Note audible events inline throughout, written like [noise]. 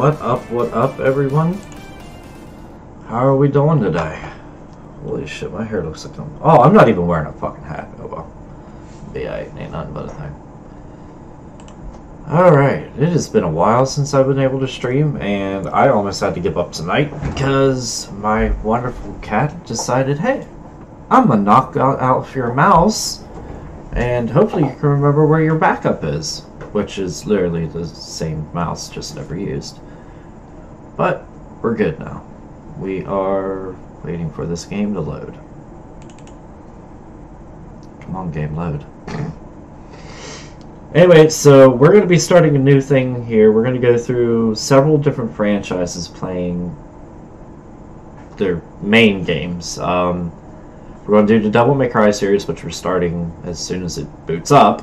What up, what up, everyone? How are we doing today? Holy shit, my hair looks like I'm... Oh, I'm not even wearing a fucking hat. Oh well. Be I ain't nothing but a thing. Alright, it has been a while since I've been able to stream, and I almost had to give up tonight because my wonderful cat decided, hey, I'm gonna knock out, out your mouse, and hopefully you can remember where your backup is, which is literally the same mouse, just never used. But we're good now. We are waiting for this game to load. Come on, game, load. [clears throat] Anyway, so we're going to be starting a new thing here. We're going to go through several different franchises playing their main games. Um, we're going to do the Devil May Cry series, which we're starting as soon as it boots up,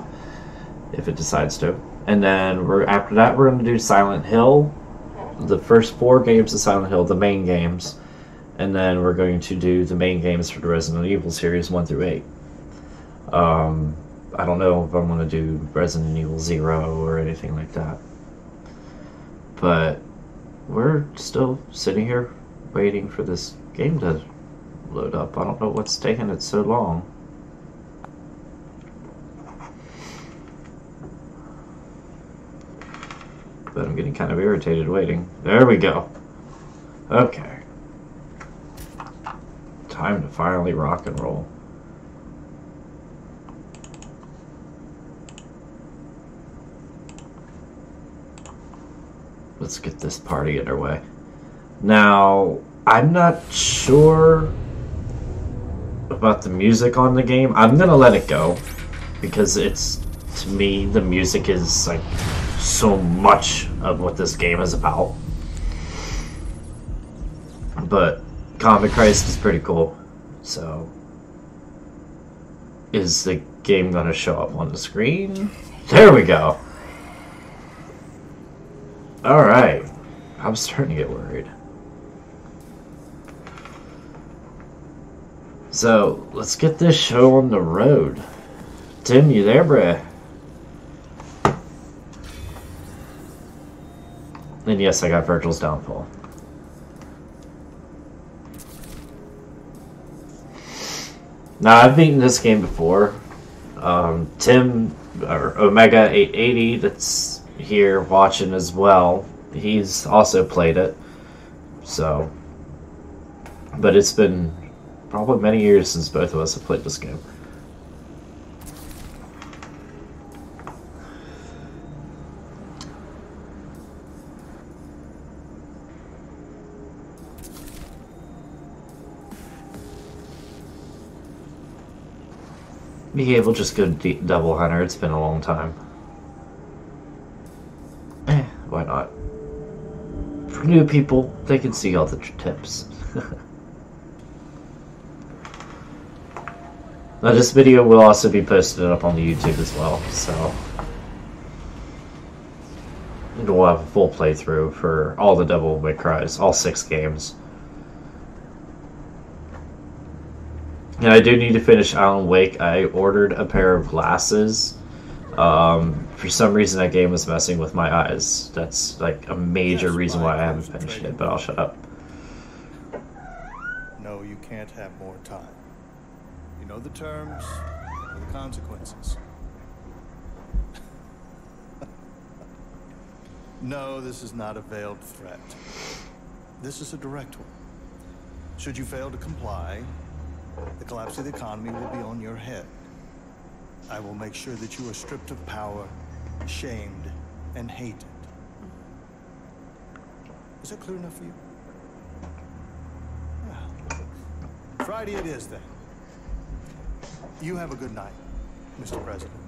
if it decides to. And then we're after that, we're going to do Silent Hill, the first four games of Silent Hill, the main games, and then we're going to do the main games for the Resident Evil series one through eight. Um, I don't know if I'm going to do Resident Evil Zero or anything like that. But we're still sitting here waiting for this game to load up. I don't know what's taking it so long. But I'm getting kind of irritated waiting. There we go. Okay. Time to finally rock and roll. let's get this party underway. Now, I'm not sure about the music on the game. I'm gonna let it go because it's to me the music is like so much of what this game is about. But Combichrist is pretty cool. So is the game gonna show up on the screen? There we go. Alright. I'm starting to get worried. So, let's get this show on the road. Tim, you there, bruh? And yes, I got Vergil's Downfall. Now, I've beaten this game before. Um, Tim, or Omega 880, that's here watching as well. He's also played it. So, but it's been probably many years since both of us have played this game. Be able just go Devil Hunter. It's been a long time. Eh, why not? For new people, they can see all the tips. [laughs] now this video will also be posted up on the YouTube as well, so... We'll have a full playthrough for all the Devil May Cries, all six games. And I do need to finish Alan Wake. I ordered a pair of glasses um, for some reason, that game was messing with my eyes. That's like a major reason why I haven't finished it, but I'll shut up. No, you can't have more time. You know the terms, the consequences. [laughs] no, this is not a veiled threat. This is a direct one. Should you fail to comply, the collapse of the economy will be on your head. I will make sure that you are stripped of power, shamed, and hated. Is that clear enough for you? Well, Friday it is then. You have a good night, Mr. President.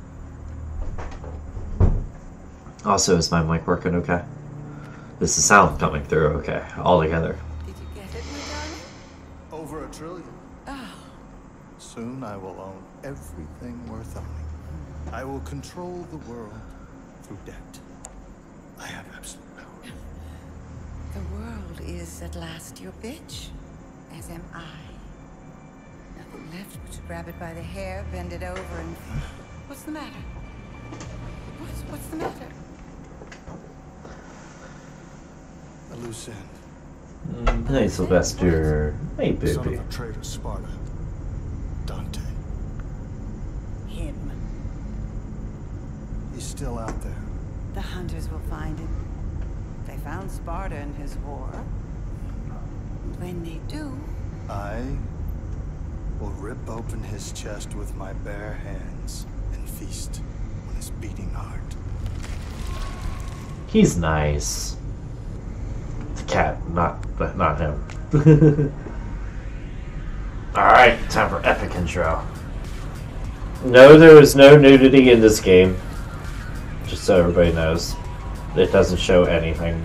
Also, is my mic working okay? This is the sound coming through okay, all together? Did you get it, my darling? Over a trillion. Soon I will own everything worth owning. I will control the world through debt. I have absolute power. the world is at last your bitch, as am I. Nothing left but to grab it by the hair, bend it over, and... What's the matter? What's, what's the matter? A loose end. Mm, Hey, Sylvester. Hey, Son baby. of a traitor, Sparta. Dante. Him. He's still out there. The hunters will find him. They found Sparta in his war. And when they do, I will rip open his chest with my bare hands and feast on his beating heart. He's nice. The cat, not not him. [laughs] Alright, time for epic intro. No, there is no nudity in this game. Just so everybody knows. It doesn't show anything.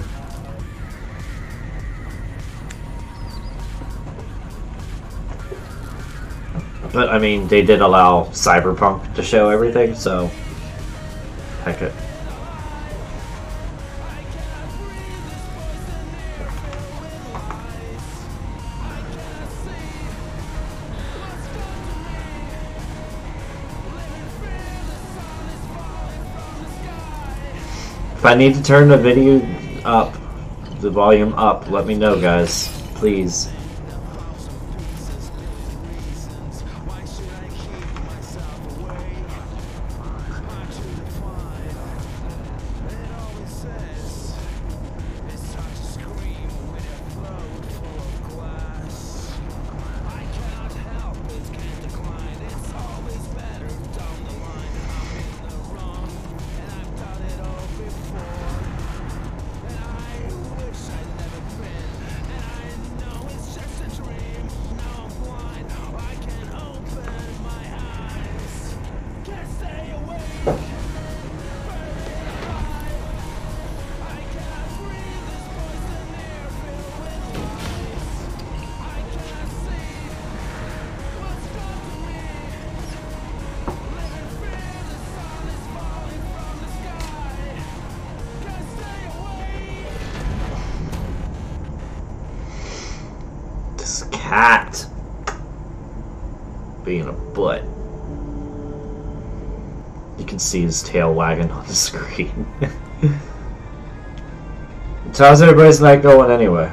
But I mean, they did allow Cyberpunk to show everything, so heck it. If I need to turn the video up, the volume up, let me know, guys. Please. See his tail wagging on the [laughs] screen. [laughs] so how's everybody's night going anyway?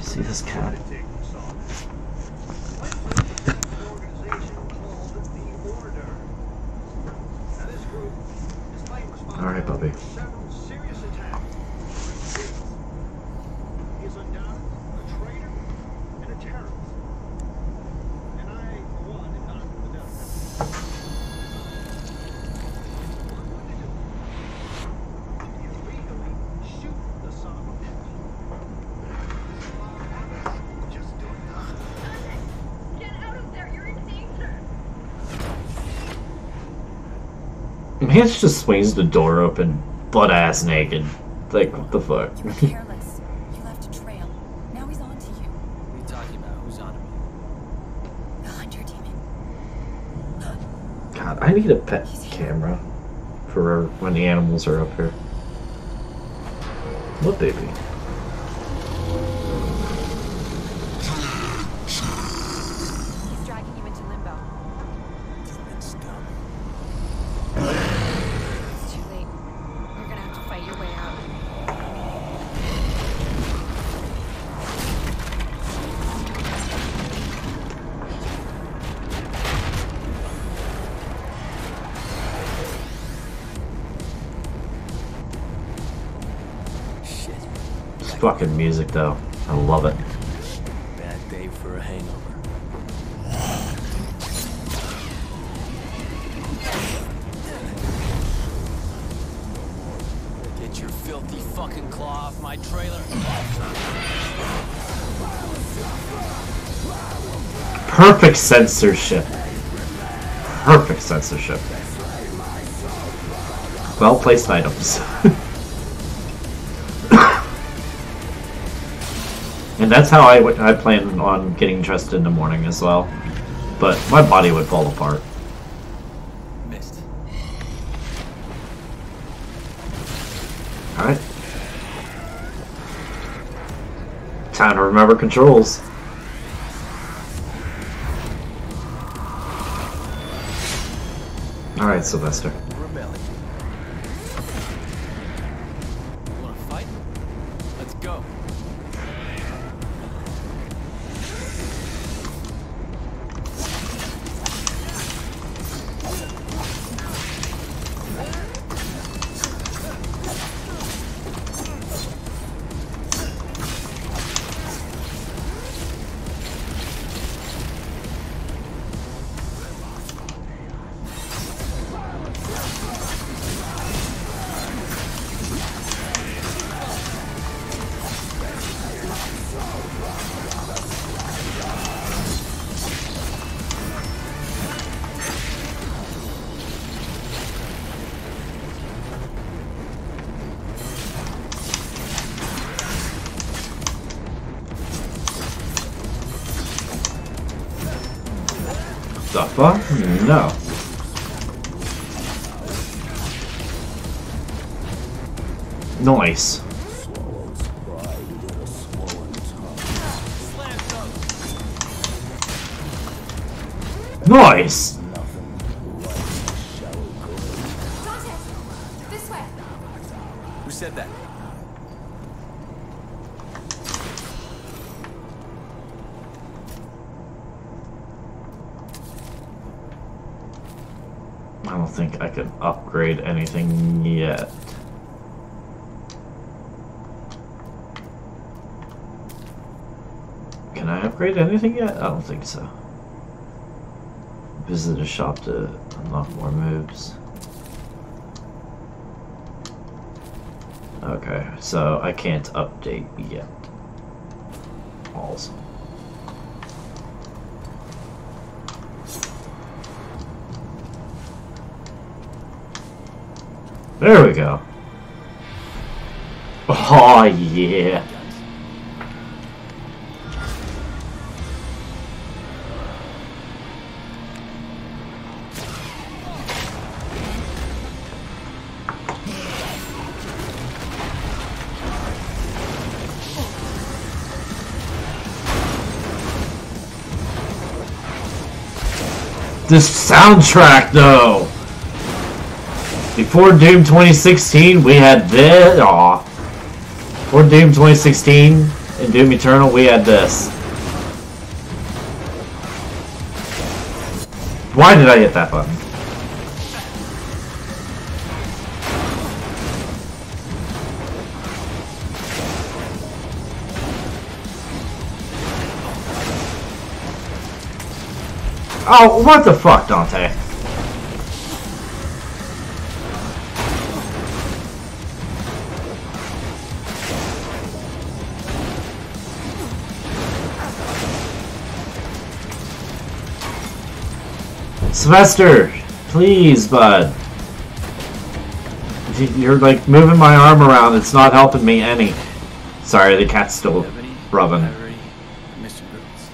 See this cat? All right, puppy. Get out of there! You're in danger! Mance just swings the door open, butt ass naked. Like, what the fuck? You were careless. You left a trail. Now he's on to you. What are you talking about? Who's on me? The hunter demon. God, I need a pet camera for when the animals are up here. What baby? He's though. I love it. Bad day for a hangover. Get your filthy fucking claw off my trailer. Perfect censorship. Perfect censorship. Well placed items. [laughs] and that's how I, w- I plan on getting dressed in the morning as well. But my body would fall apart. Missed. Alright. Time to remember controls. Alright, Sylvester. Visit a shop to unlock more moves. Okay, so I can't update yet. Awesome. There we go. Oh yeah. This soundtrack though. Before Doom 2016, we had this. Aw. Before Doom 2016 and Doom Eternal, we had this. Why did I hit that button? Oh, what the fuck, Dante? Sylvester, please, bud. You're like moving my arm around. It's not helping me any. Sorry, the cat's still rubbing. Ivory, Mr. Girls.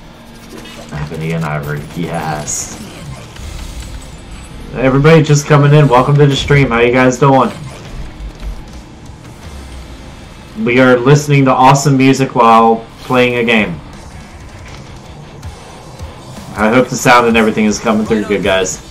Ebony and Yes. Everybody just coming in. Welcome to the stream. How you guys doing? We are listening to awesome music while playing a game. I hope the sound and everything is coming through good, guys.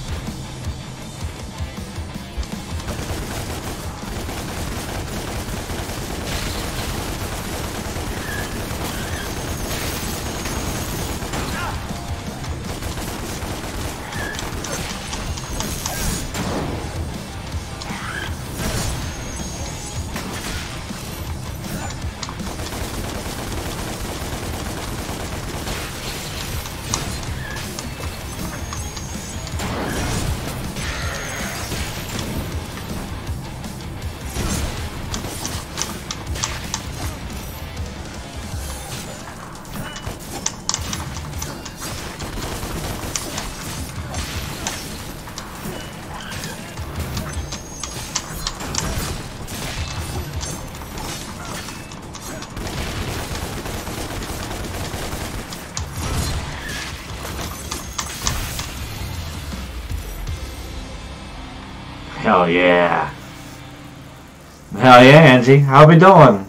Angie. How we doing?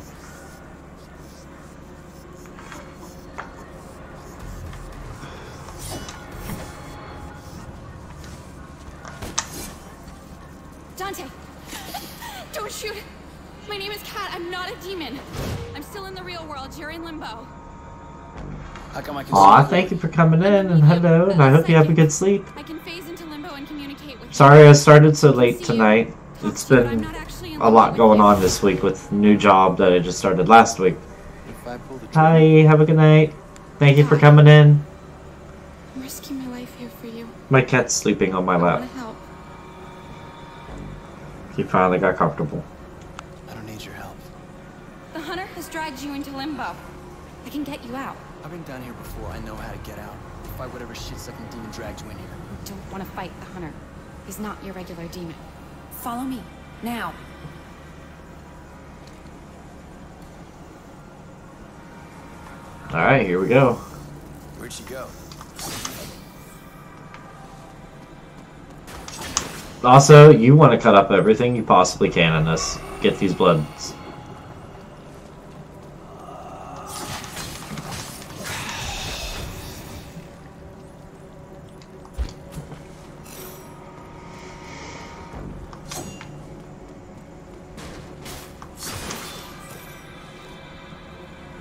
Dante! Don't shoot! My name is Kat. I'm not a demon. I'm still in the real world. You're in limbo. How come I can Aw, thank you for coming in and hello, and I hope you have a good sleep. I can phase into limbo and communicate with. Sorry I started so late tonight. Talk It's to you, but I'm been not actually in a lot going on this week with new job that I just started last week. If I pull the trigger, Hi, have a good night. Thank you for coming in. I'm risking my life here for you. My cat's sleeping on my I lap. want to help. He finally got comfortable. I don't need your help. The hunter has dragged you into limbo. I can get you out. I've been down here before. I know how to get out. Fight whatever shit-sucking demon dragged you in here. You don't want to fight the hunter. He's not your regular demon. Follow me. Now. Alright, here we go. Where'd she go? Also, you want to cut up everything you possibly can in this. Get these bloods.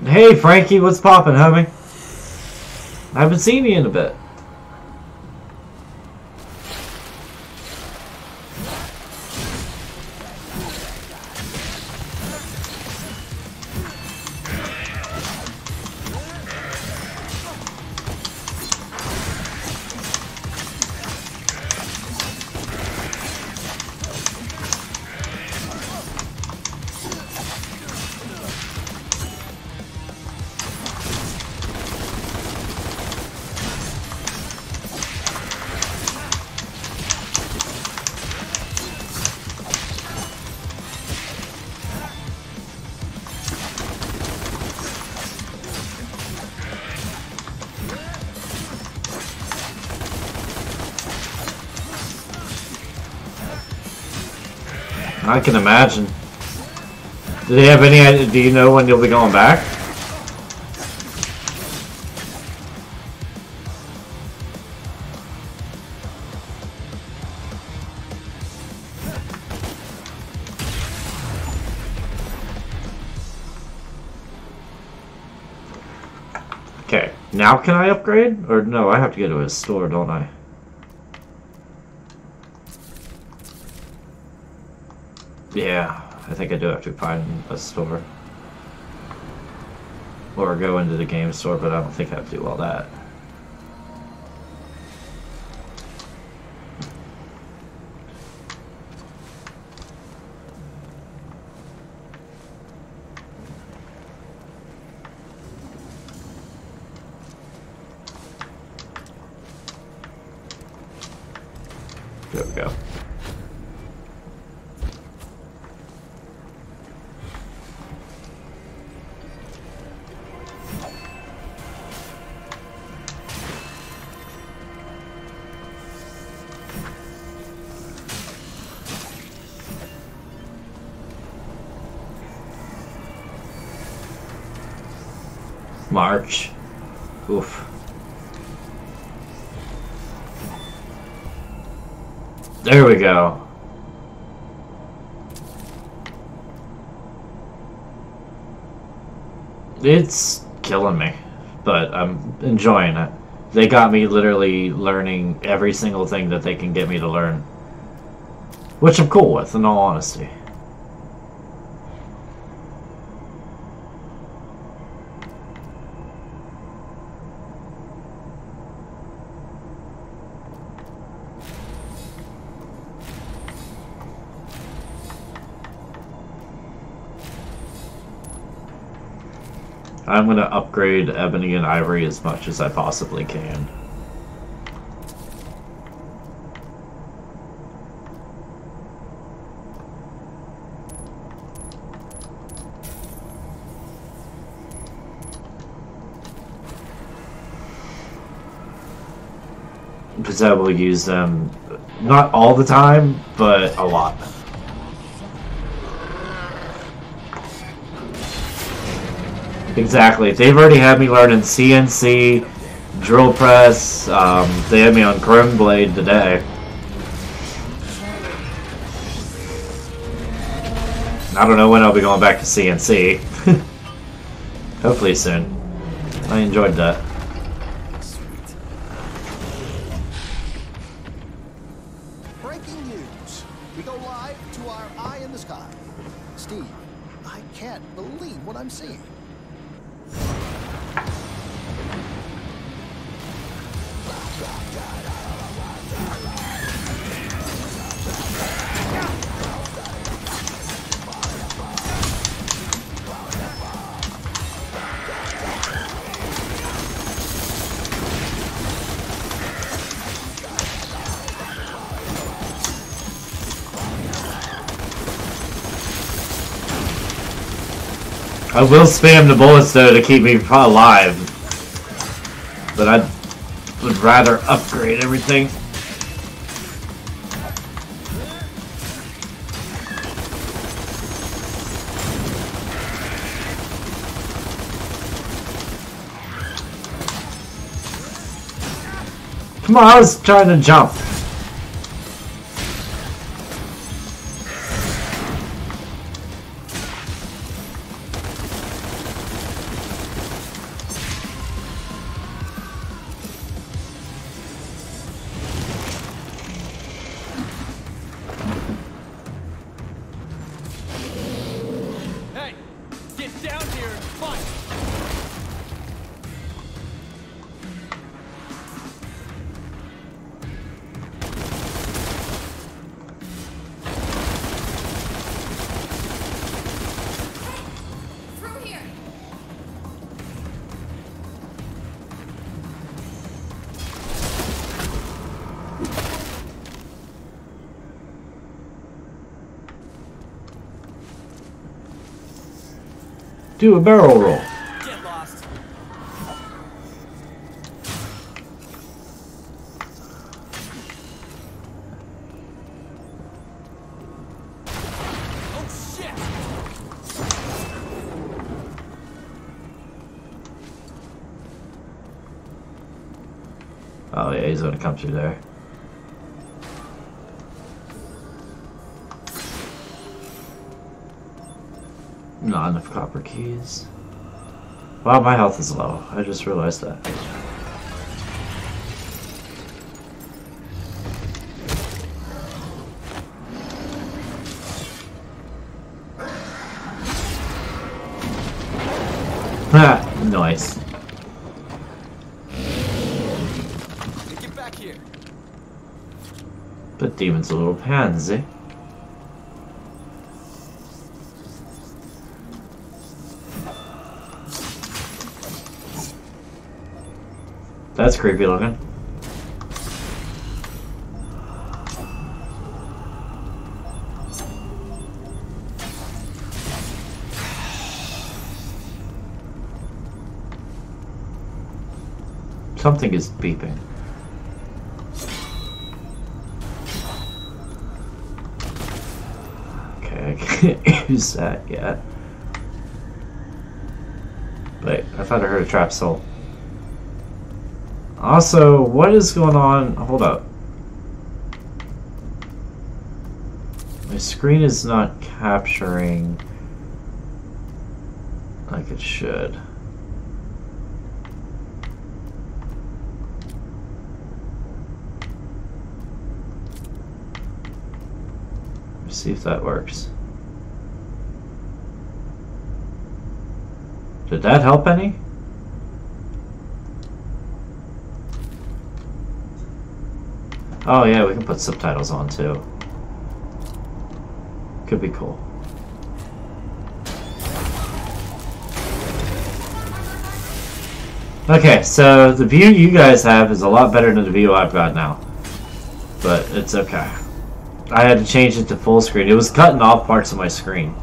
Hey Frankie, what's poppin', homie? I haven't seen you in a bit. Can imagine. Do they have any? Do you know when you'll be going back? Okay, now can I upgrade? Or no, I have to go to a store, don't I? Yeah, I think I do have to find a store. Or go into the game store, but I don't think I have to do all that. March. Oof. There we go. It's killing me, but I'm enjoying it. They got me literally learning every single thing that they can get me to learn. Which I'm cool with, in all honesty. I'm gonna upgrade Ebony and Ivory as much as I possibly can. Because I will use them not all the time, but a lot. Exactly. They've already had me learning CNC, drill press. Um, they had me on Chrome Blade today. I don't know when I'll be going back to CNC. [laughs] Hopefully soon. I enjoyed that. I will spam the bullets though to keep me alive. But I would rather upgrade everything. Come on, I was trying to jump. Do a barrel roll. Oh yeah, he's gonna come through there. Not enough copper keys. Wow, my health is low. I just realized that. Ha! Nice. Get back here. But demon's a little pansy. That's creepy looking. Something is beeping. Okay, I can't use that yet. Wait, I thought I heard a trap soul. Also, what is going on? Hold up. My screen is not capturing like it should. Let me see if that works. Did that help any? Oh yeah, we can put subtitles on too. Could be cool. Okay, so the view you guys have is a lot better than the view I've got now. But it's okay. I had to change it to full screen. It was cutting off parts of my screen.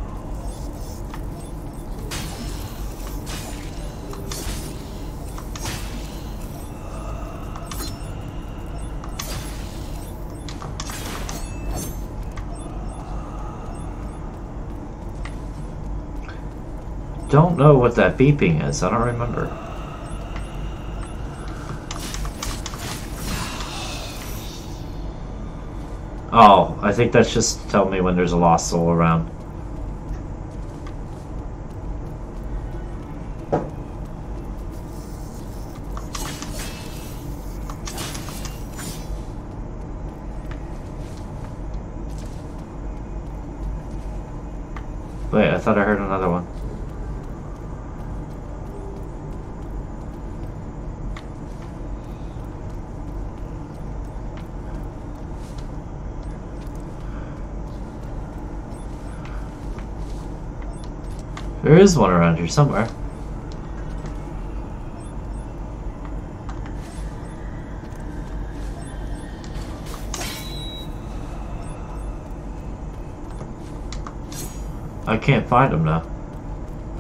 Don't know what that beeping is. I don't remember. Oh, I think that's just to tell me when there's a lost soul around. Wait, I thought I heard another one. There is one around here somewhere. I can't find him now.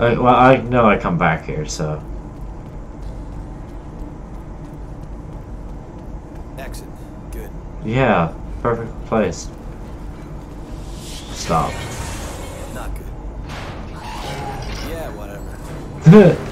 I, well, I know I come back here, so. Exit. Good. Yeah, perfect place. Stop. Whatever.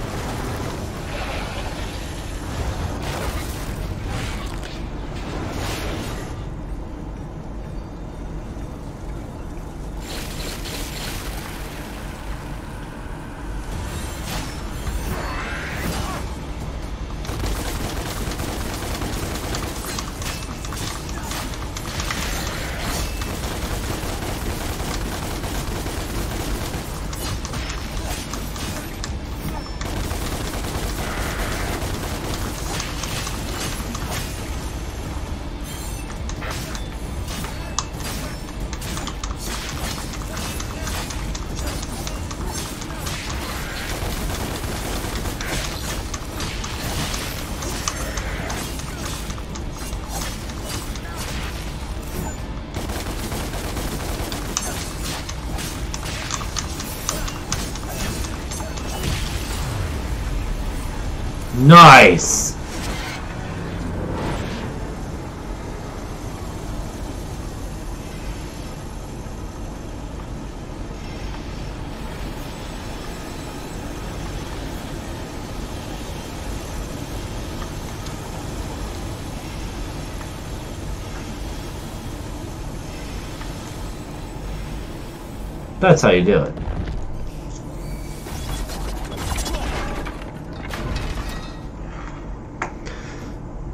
That's how you do it.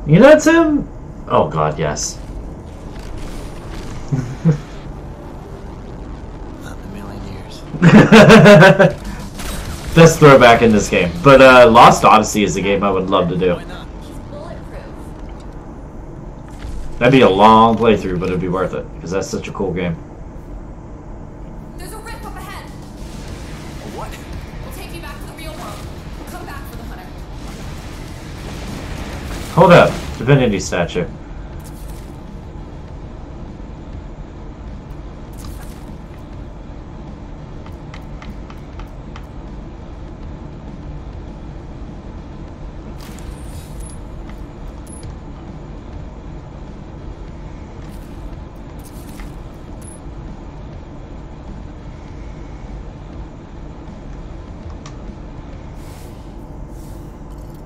You know Tim? Oh god, yes. Not in a million years. [laughs] Best throwback in this game. But uh, Lost Odyssey is a game I would love to do. That'd be a long playthrough, but it'd be worth it because that's such a cool game. Divinity statue.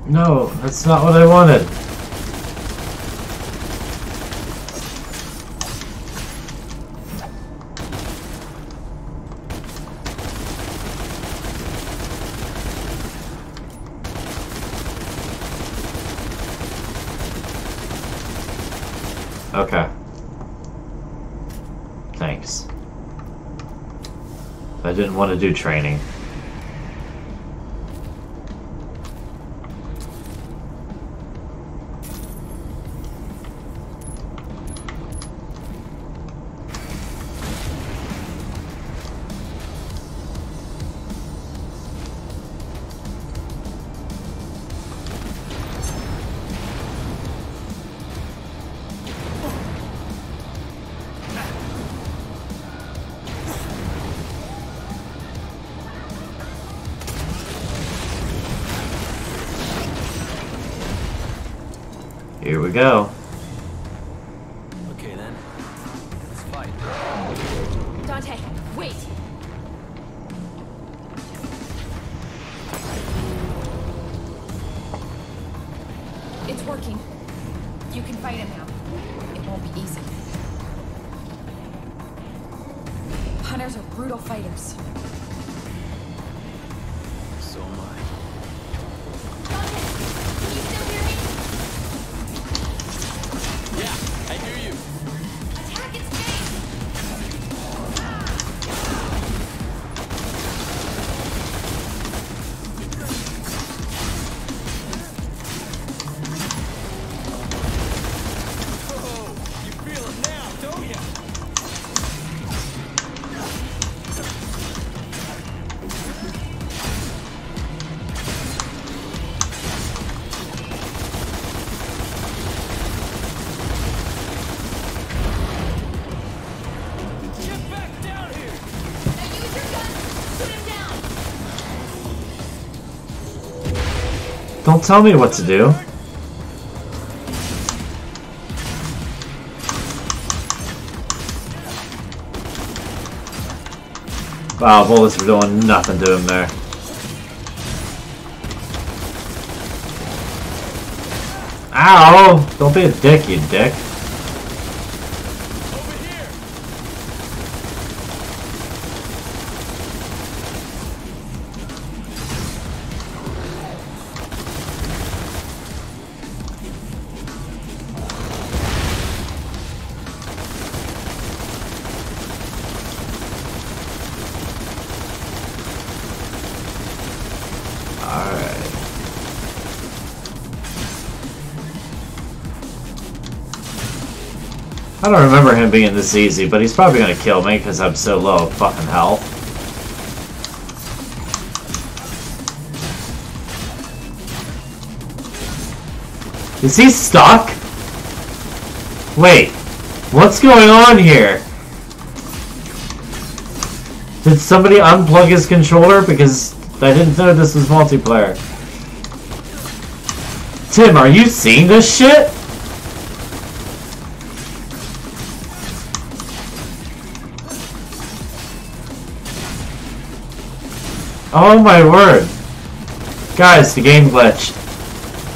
No, that's not what I wanted. Okay. Thanks. I didn't want to do training. Tell me what to do. Wow, bullets were doing nothing to him there. Ow! Don't be a dick, you dick. Him being this easy, but he's probably gonna kill me because I'm so low of fucking health. Is he stuck? Wait, what's going on here? Did somebody unplug his controller? Because I didn't know this was multiplayer. Tim, are you seeing this shit? Oh my word. Guys, the game glitched.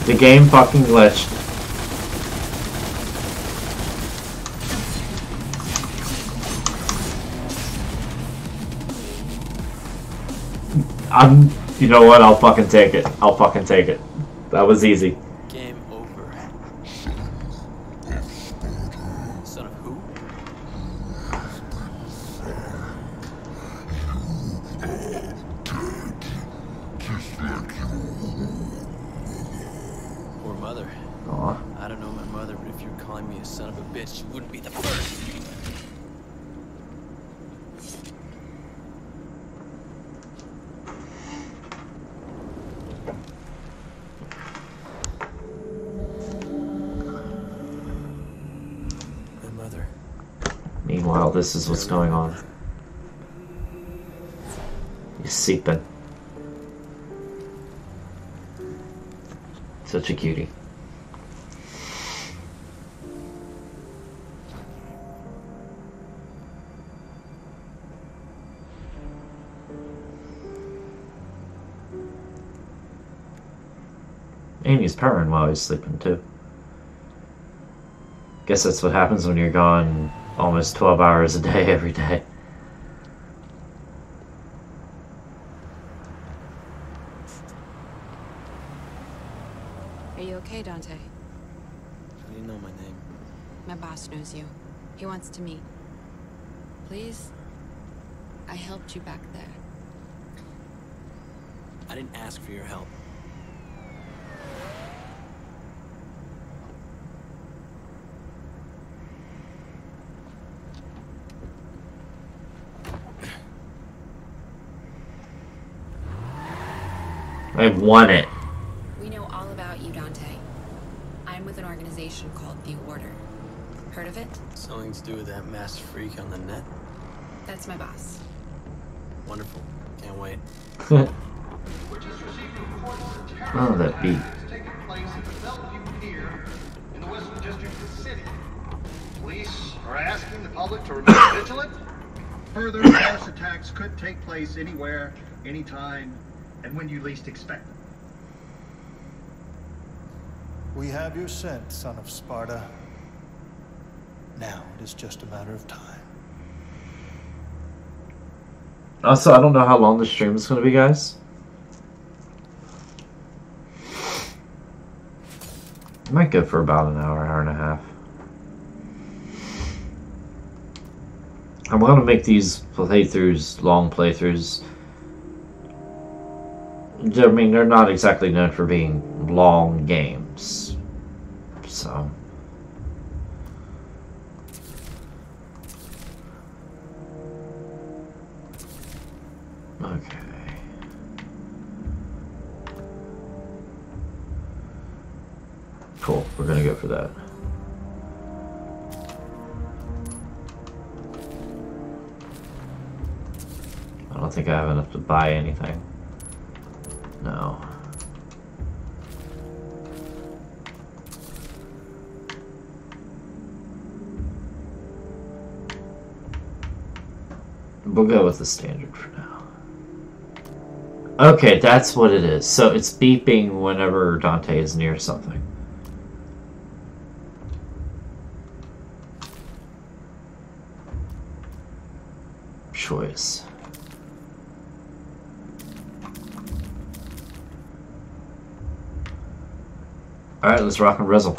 The game fucking glitched. I'm, you know what, I'll fucking take it. I'll fucking take it. That was easy. This is what's going on. He's seeping. Such a cutie. And he's purring while he's sleeping too. Guess that's what happens when you're gone almost 12 hours a day every day. Are you okay, Dante? How do you know my name? My boss knows you. He wants to meet. Please? I helped you back there. I didn't ask for your help. I won it. We know all about you, Dante. I'm with an organization called The Order. Heard of it? Something to do with that mass freak on the net? That's my boss. Wonderful. Can't wait. [laughs] oh, that beat. has place at the Bellevue Pier in the Western District of the city. Police are asking the public to remain [coughs] vigilant. Further mass attacks could take place anywhere, anytime, and when you least expect them. We have your scent, son of Sparda. Now it is just a matter of time. Also, I don't know how long the stream is going to be, guys. It might go for about an hour, hour and a half. I'm going to make these playthroughs long playthroughs. I mean, they're not exactly known for being long games. So. Okay. Cool, we're gonna go for that. I don't think I have enough to buy anything. No. We'll go with the standard for now. Okay, that's what it is. So it's beeping whenever Dante is near something. Choice. Alright, let's rock and rizzle.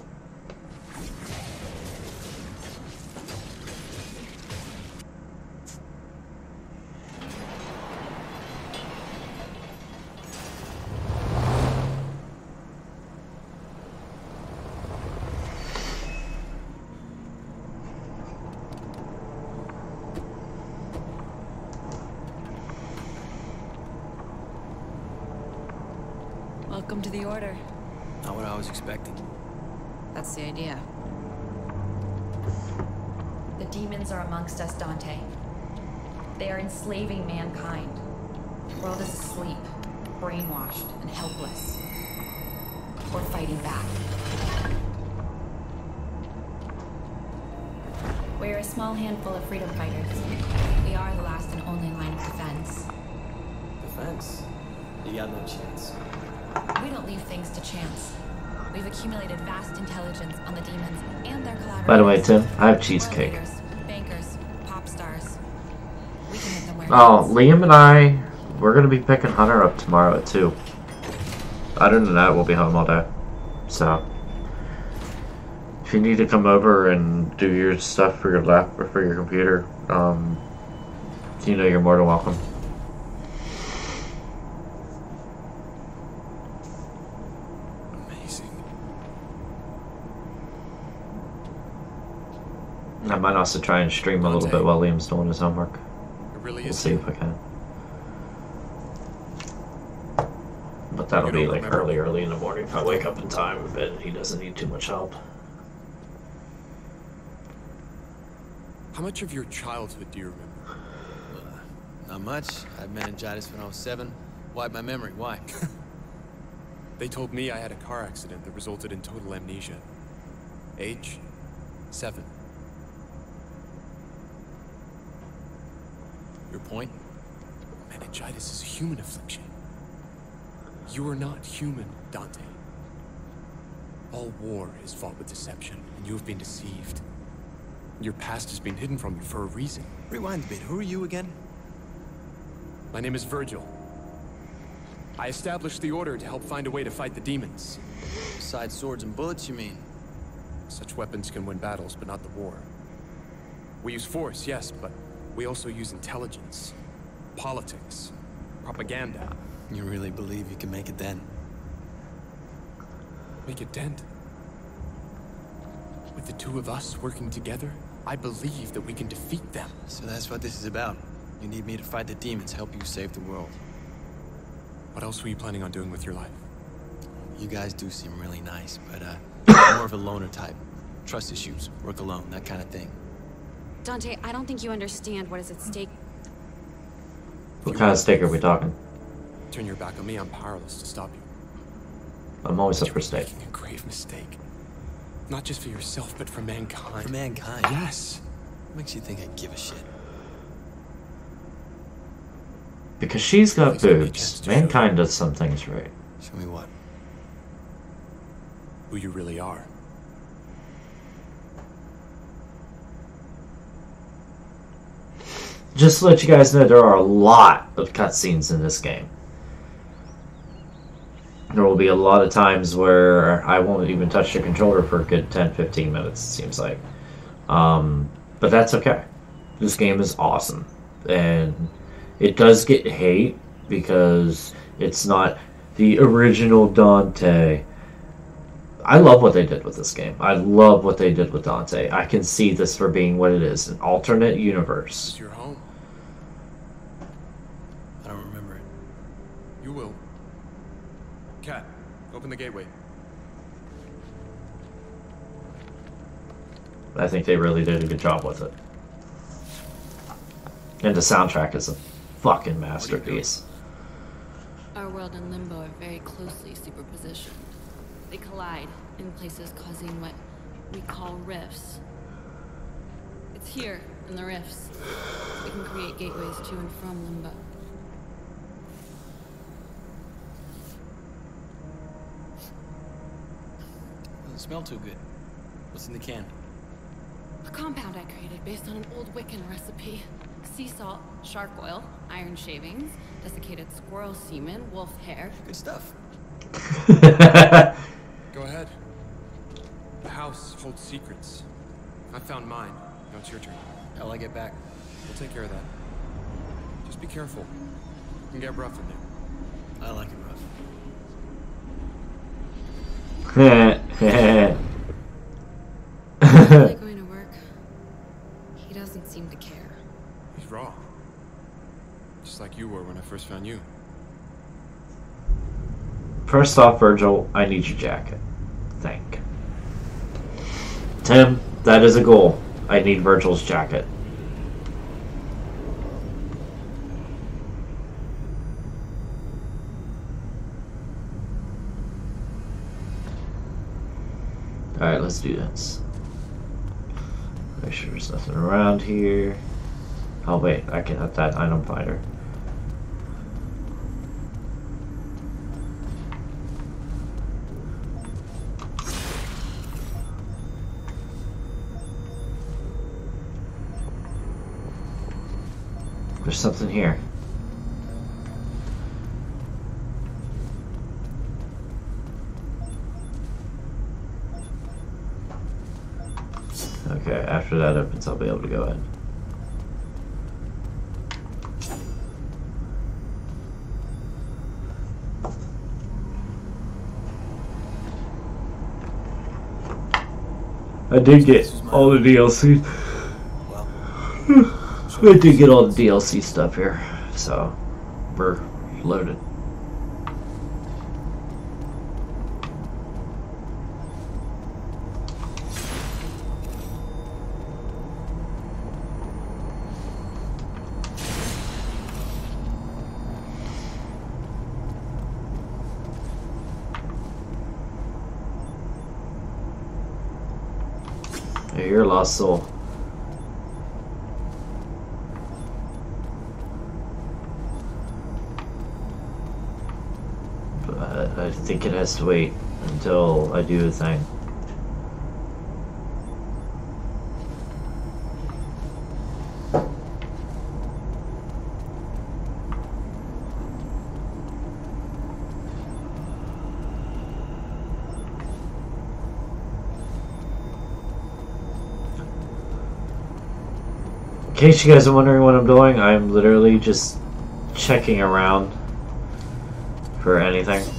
Cheesecake. World bankers, pop stars. We can make them wear Oh. Liam and I, we're gonna be picking Hunter up tomorrow at 2. Other than that, we'll be home all day. So, if you need to come over and do your stuff for your lap or for your computer, um, you know you're more than welcome. Amazing. I might also try and stream a little bit while Liam's doing his homework. It really We'll is. see if I can. But that'll be like remember- early, early in the morning if I wake up in time, but he doesn't need too much help. How much of your childhood do you remember? Uh, not much. I had meningitis when I was seven. Wiped my memory. Why? [laughs] They told me I had a car accident that resulted in total amnesia. Age? Seven. Your point? Meningitis is a human affliction. You are not human, Dante. All war is fought with deception, and you have been deceived. Your past has been hidden from you for a reason. Rewind a bit. Who are you again? My name is Vergil. I established the Order to help find a way to fight the demons. Besides swords and bullets, you mean? Such weapons can win battles, but not the war. We use force, yes, but we also use intelligence, politics, propaganda. You really believe you can make a dent? Make a dent. With the two of us working together, I believe that we can defeat them. So that's what this is about. You need me to fight the demons, help you save the world. What else were you planning on doing with your life? You guys do seem really nice, but uh, I'm more of a loner type. Trust issues, work alone, that kind of thing. Dante, I don't think you understand what is at stake. What kind of stake are we talking? Turn your back on me, I'm powerless to stop you. I'm always up for steak. Making a grave mistake. Not just for yourself, but for mankind. For mankind? Yes. What makes you think I give a shit? Because she's got Please give me a boobs. chance to show you. Mankind does some things right. Show me what? who you really are. Just to let you guys know, there are a lot of cutscenes in this game. There will be a lot of times where I won't even touch the controller for a good 10 15 minutes, it seems like. Um, but that's okay. This game is awesome. And it does get hate because it's not the original Dante. I love what they did with this game. I love what they did with Dante. I can see this for being what it is an alternate universe. It's your home. I don't remember it. You will. Kat, open the gateway. I think they really did a good job with it. And the soundtrack is a fucking masterpiece. Our world and Limbo are very closely superpositioned. They collide in places causing what we call rifts. It's here, in the rifts, we can create gateways to and from Limbo. Doesn't smell too good. What's in the can? A compound I created based on an old Wiccan recipe. Sea salt, shark oil, iron shavings, desiccated squirrel semen, wolf hair. Good stuff. [laughs] Go ahead. The house holds secrets. I found mine. Now it's your turn. How'll I get back? We'll take care of that. Just be careful. You can get rough in there. I like it rough. [laughs] really going to work? He doesn't seem to care. He's raw. Just like you were when I first found you. First off, Vergil, I need your jacket. Thank. Tim, that is a goal. I need Vergil's jacket. Alright, let's do this. Make sure there's nothing around here. Oh wait, I can have that item finder. There's something here. Okay, after that opens, I'll be able to go in. I did get all the DLC. [sighs] I did get all the DLC stuff here, so we're loaded. But I think it has to wait until I do the thing. Case you guys are wondering what I'm doing, I'm literally just checking around for anything.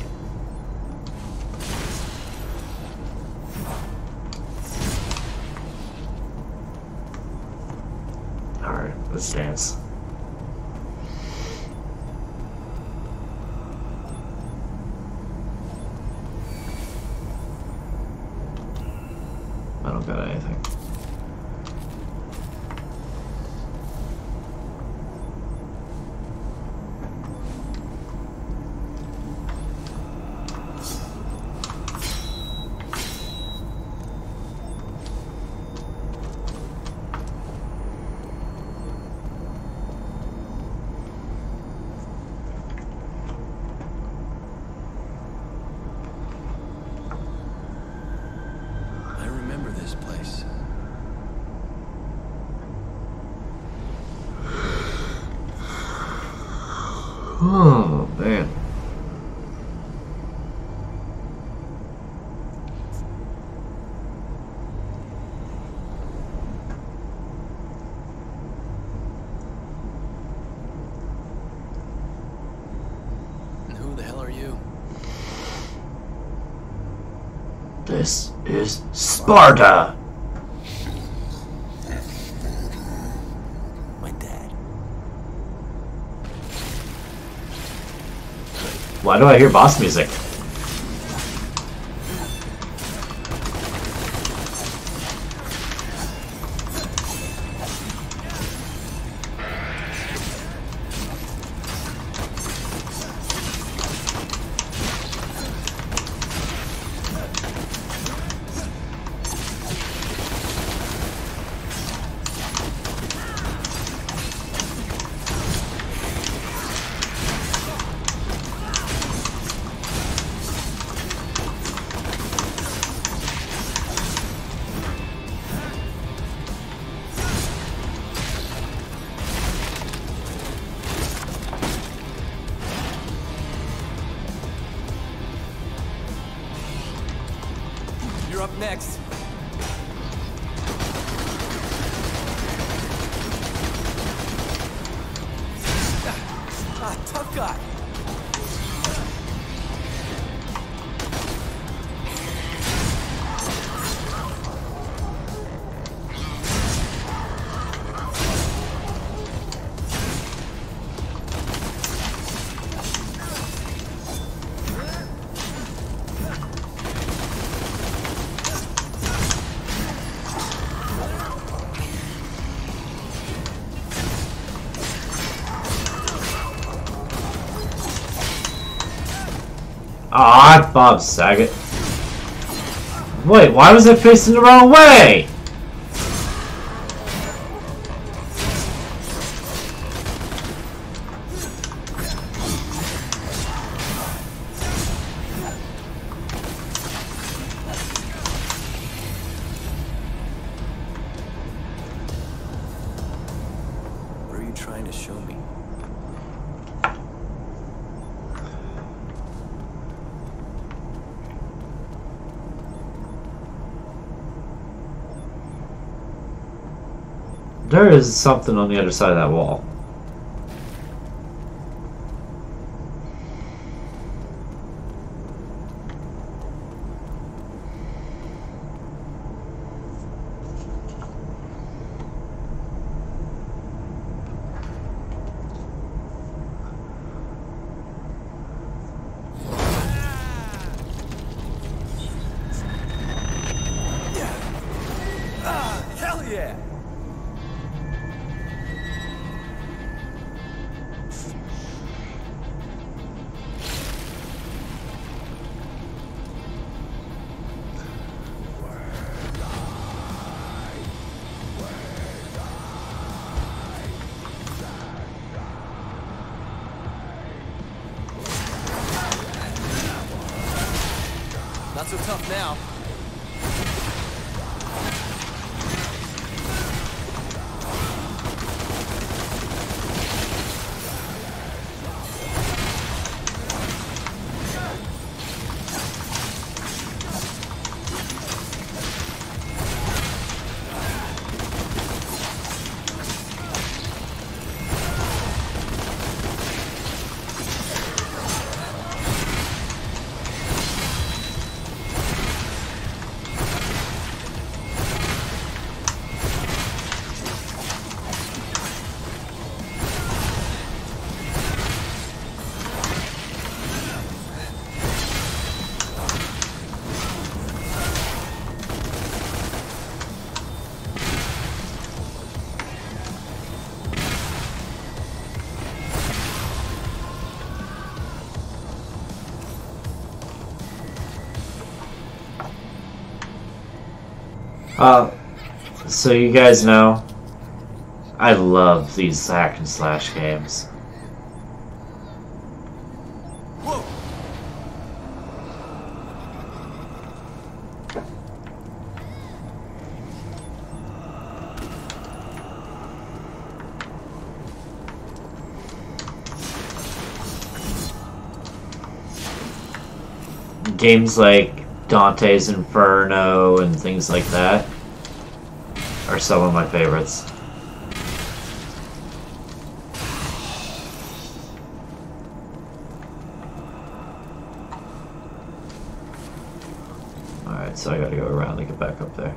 Sparda. My dad. Why do I hear boss music? Ah, Bob Saget. Wait, why was it facing the wrong way? Is something on the other side of that wall. Uh, so you guys know, I love these hack and slash games. Games like Dante's Inferno and things like that are some of my favorites. Alright, so I gotta go around to get back up there.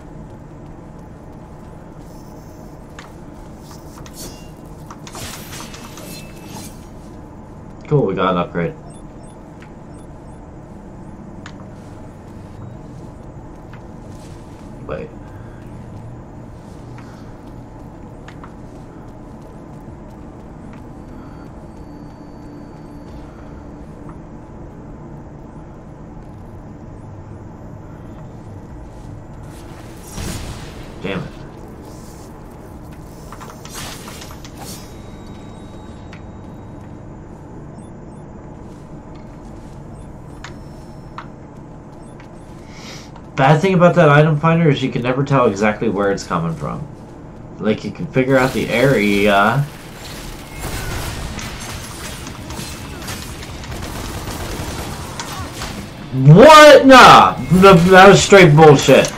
Cool, we got an upgrade. Wait. Damn it. Bad thing about that item finder is you can never tell exactly where it's coming from. Like you can figure out the area. What? Nah, that was straight bullshit.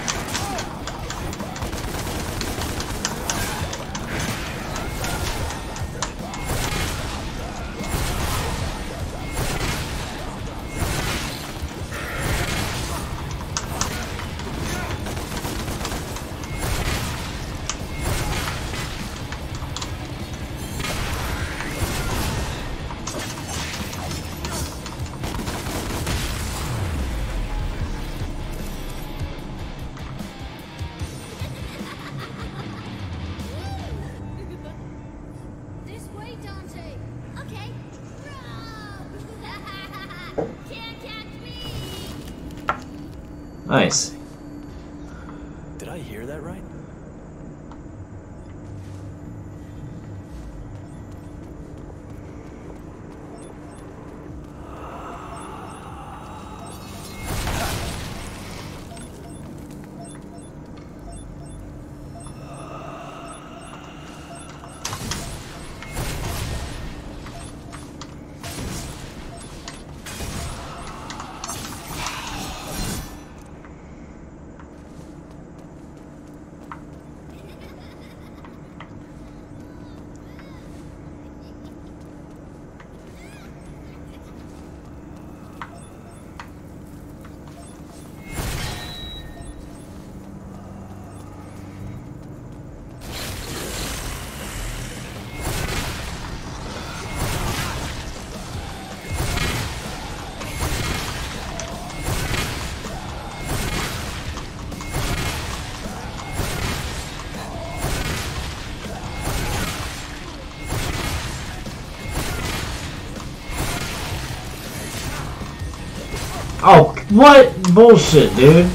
Oh, what bullshit, dude?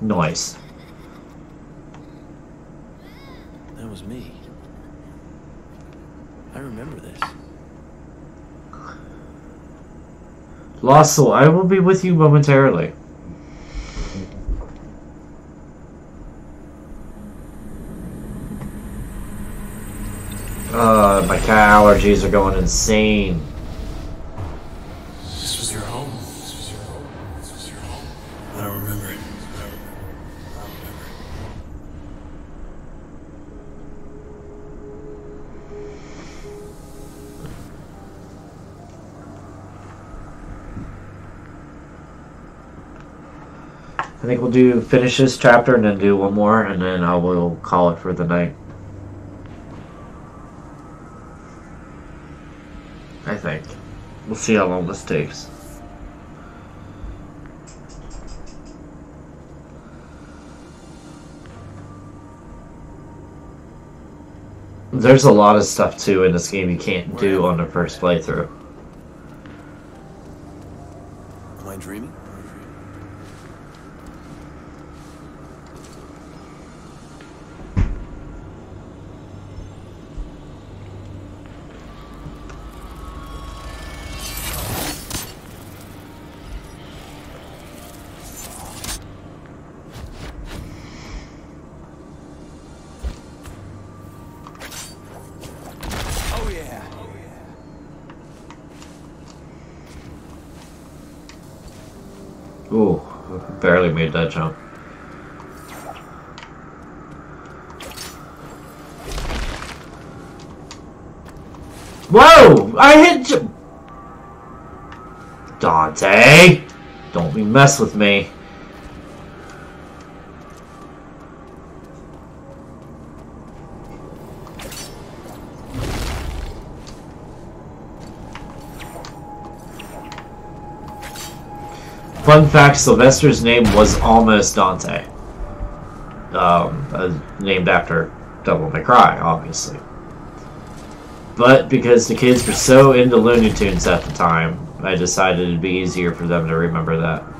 Noise. That was me. I remember this. Lost Soul, I will be with you momentarily. Uh, my cat allergies are going insane. This was your home. This was your home. This was your home. I don't remember it. I don't remember. I don't remember. I think we'll do finish this chapter and then do one more, and then I will call it for the night. We'll see how long this takes. There's a lot of stuff too in this game you can't do on the first playthrough. Am I dreaming? Mess with me. Fun fact, Sylvester's name was almost Dante. Um, uh, named after Devil May Cry, obviously. But because the kids were so into Looney Tunes at the time, I decided it'd be easier for them to remember that.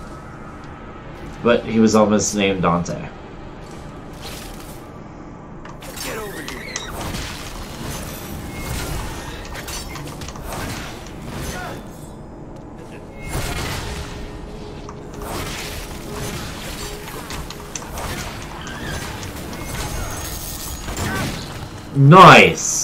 But he was almost named Dante. Nice!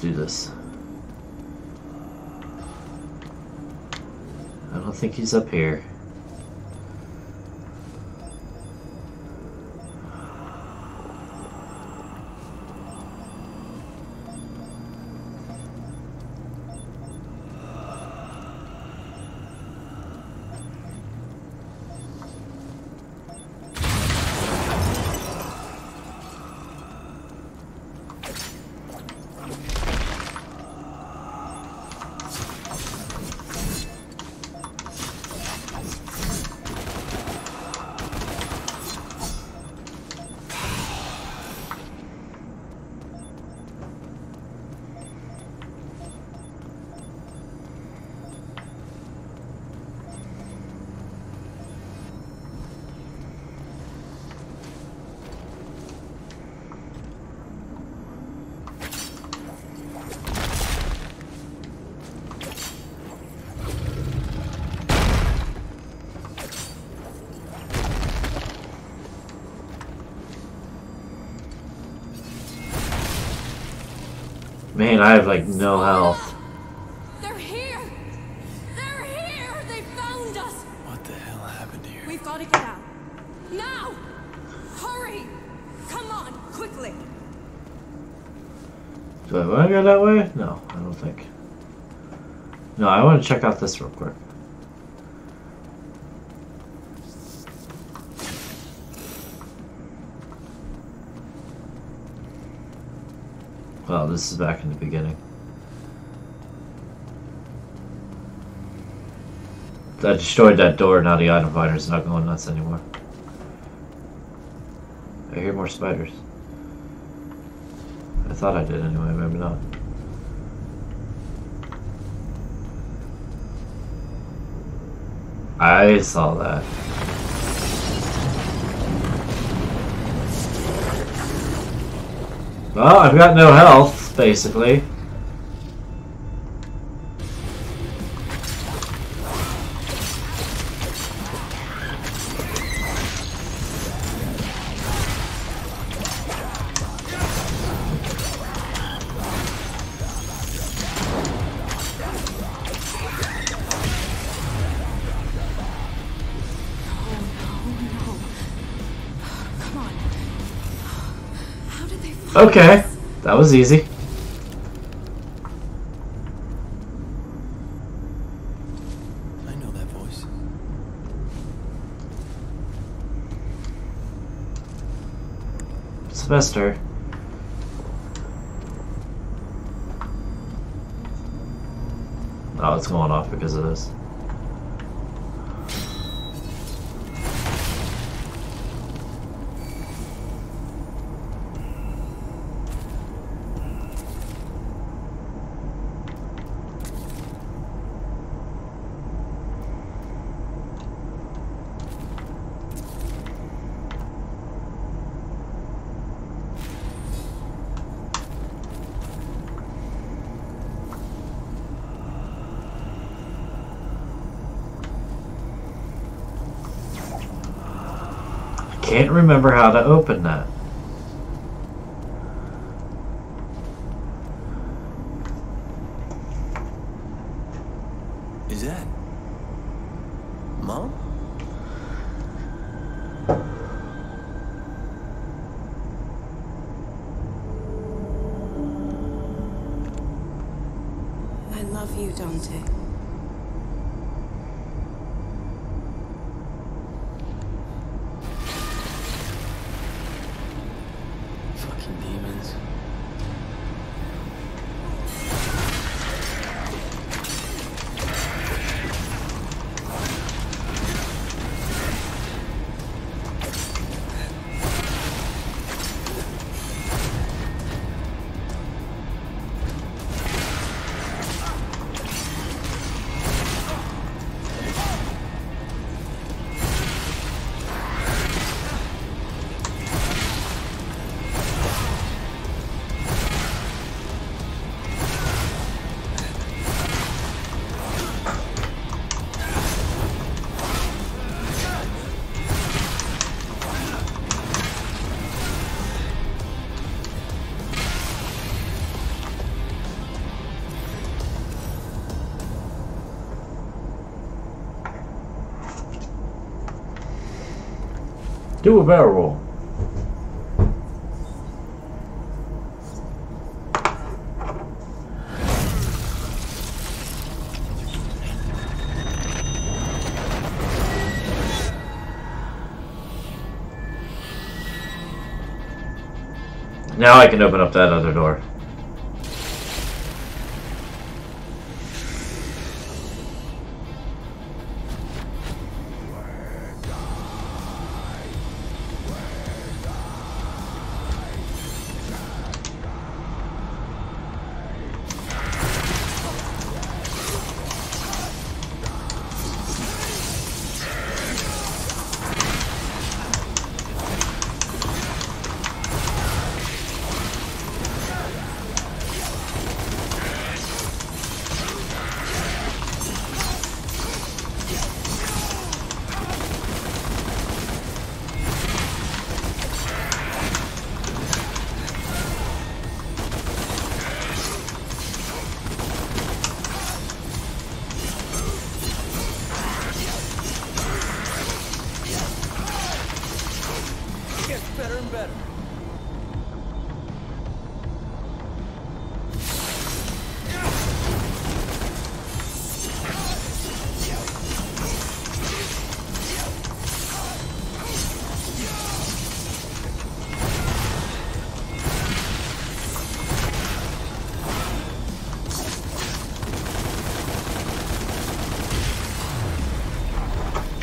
Do this. I don't think he's up here. Man, I have like no health. They're here! They're here! They found us! What the hell happened here? We've got to get out. Now! Hurry! Come on, quickly! Do I want to go that way? No, I don't think. No, I want to check out this real quick. This is back in the beginning. I destroyed that door, now the item finder's not going nuts anymore. I hear more spiders. I thought I did anyway, maybe not. I saw that. Well, I've got no health, basically. Oh, oh, okay, that was easy. Sylvester. Oh, it's going off because of this. Can't remember how to open that. Do a barrel roll. Now I can open up that other door.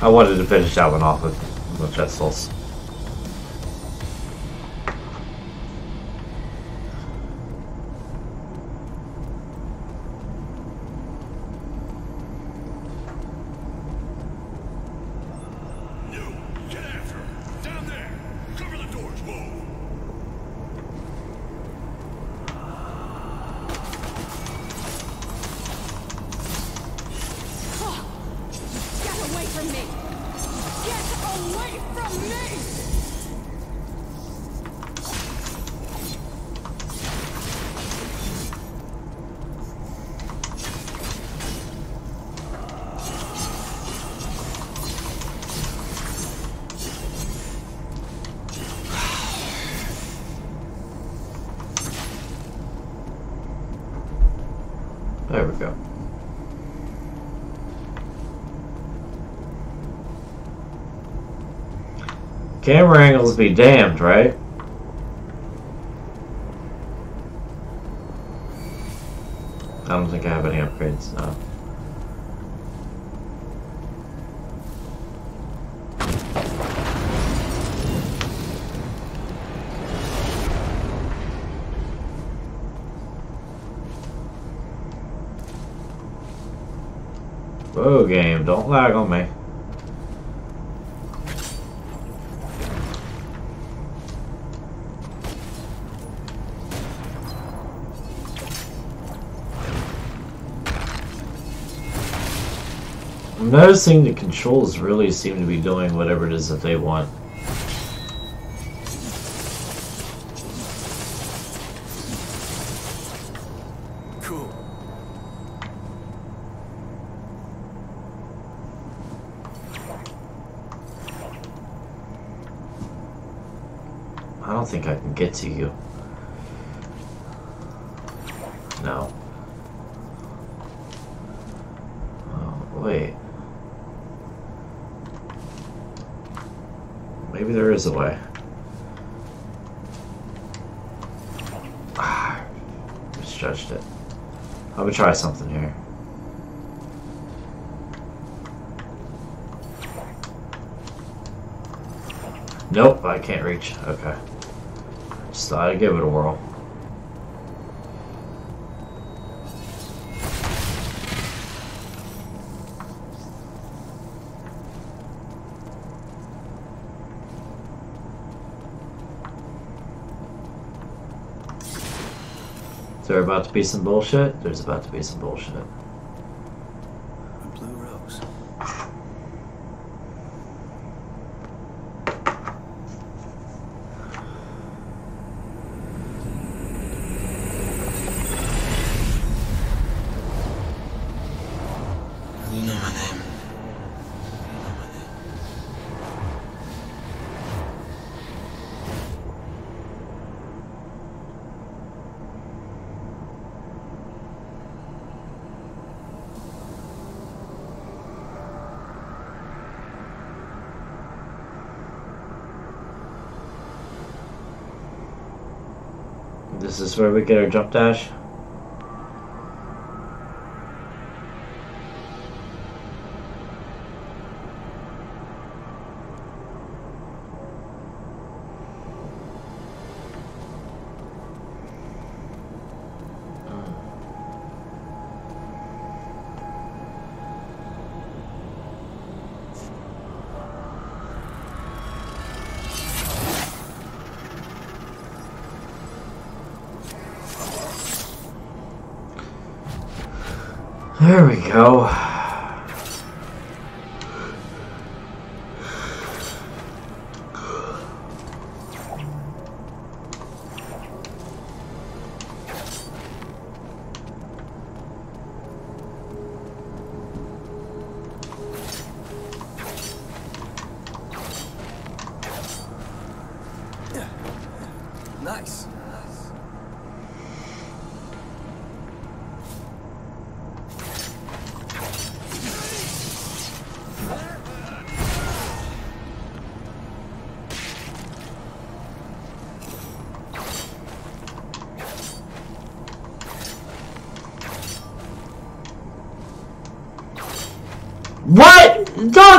I wanted to finish that one off with, with pistols. Camera angles be damned, right? I don't think I have any upgrades now. Whoa, game, don't lag on me. I'm noticing the controls really seem to be doing whatever it is that they want. Cool. I don't think I can get to you. No. Oh, wait. Maybe there is a way. Ah, misjudged it. I'm gonna try something here. Nope, I can't reach. Okay. Just thought I'd give it a whirl. There about to be some bullshit? There's about to be some bullshit. This is where we get our jump dash.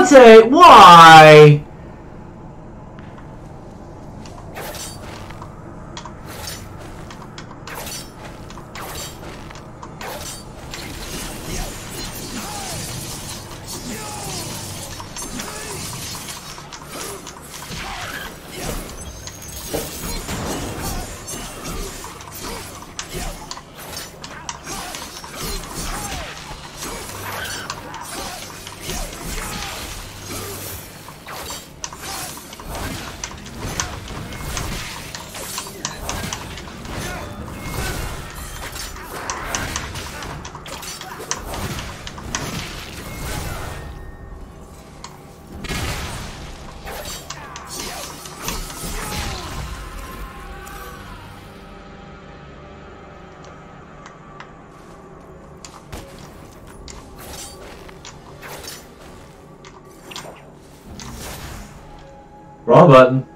Dante, why? Wrong button.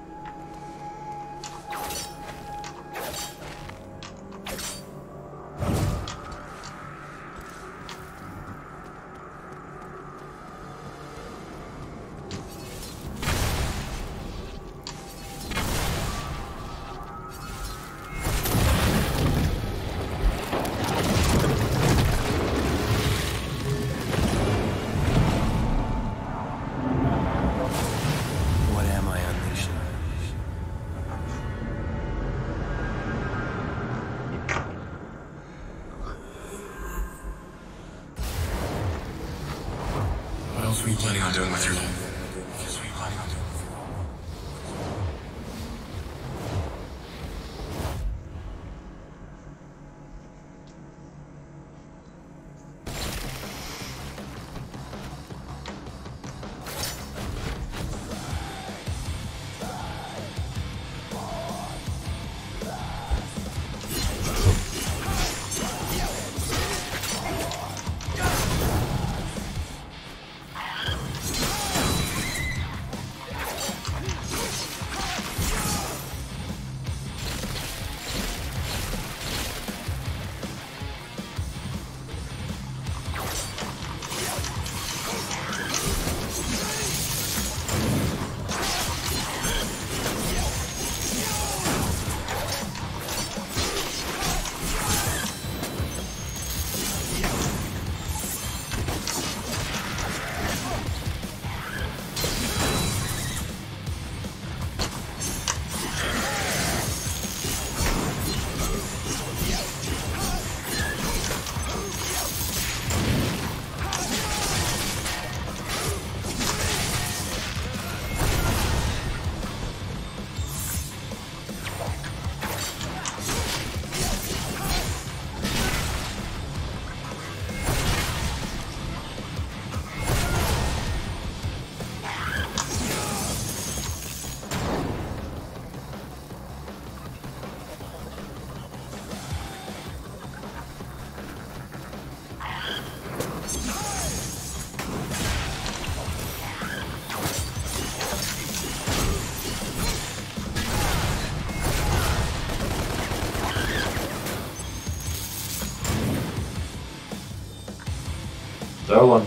That one.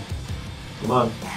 Come on.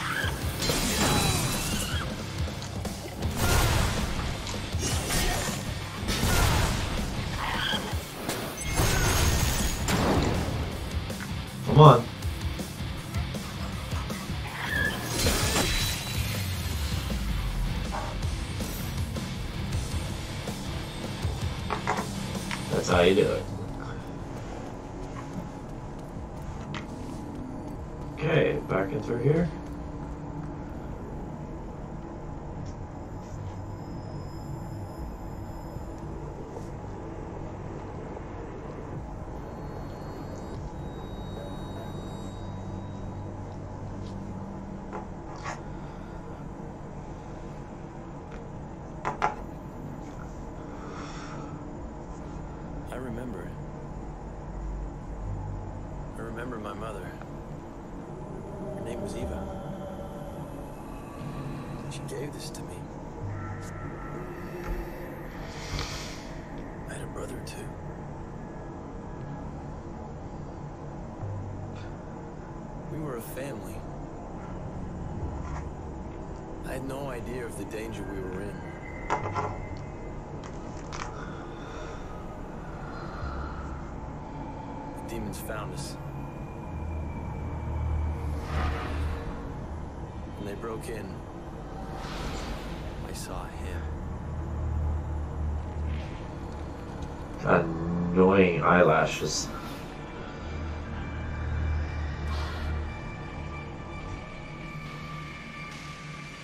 Eyelashes.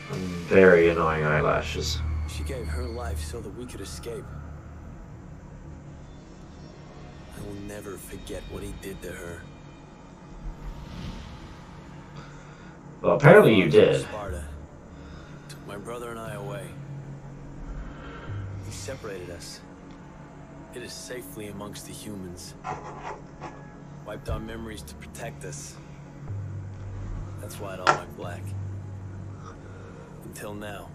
Very annoying eyelashes. She gave her life so that we could escape. I will never forget what he did to her. Well, apparently you did. Sparda took my brother and I away. He separated us. Hid us safely amongst the humans. Wiped our memories to protect us. That's why it all went black. Until now.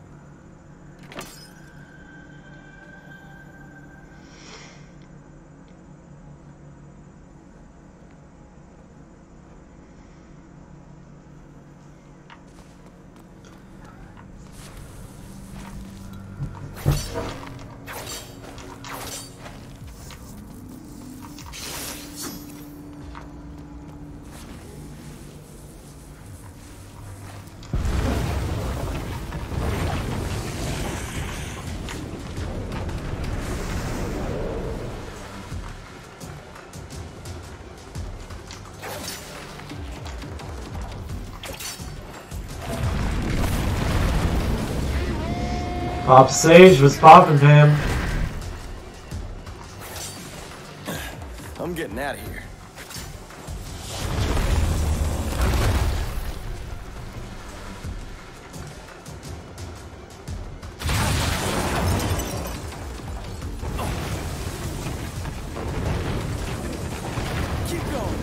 Pop Sage was popping, fam. I'm getting out of here. Keep going.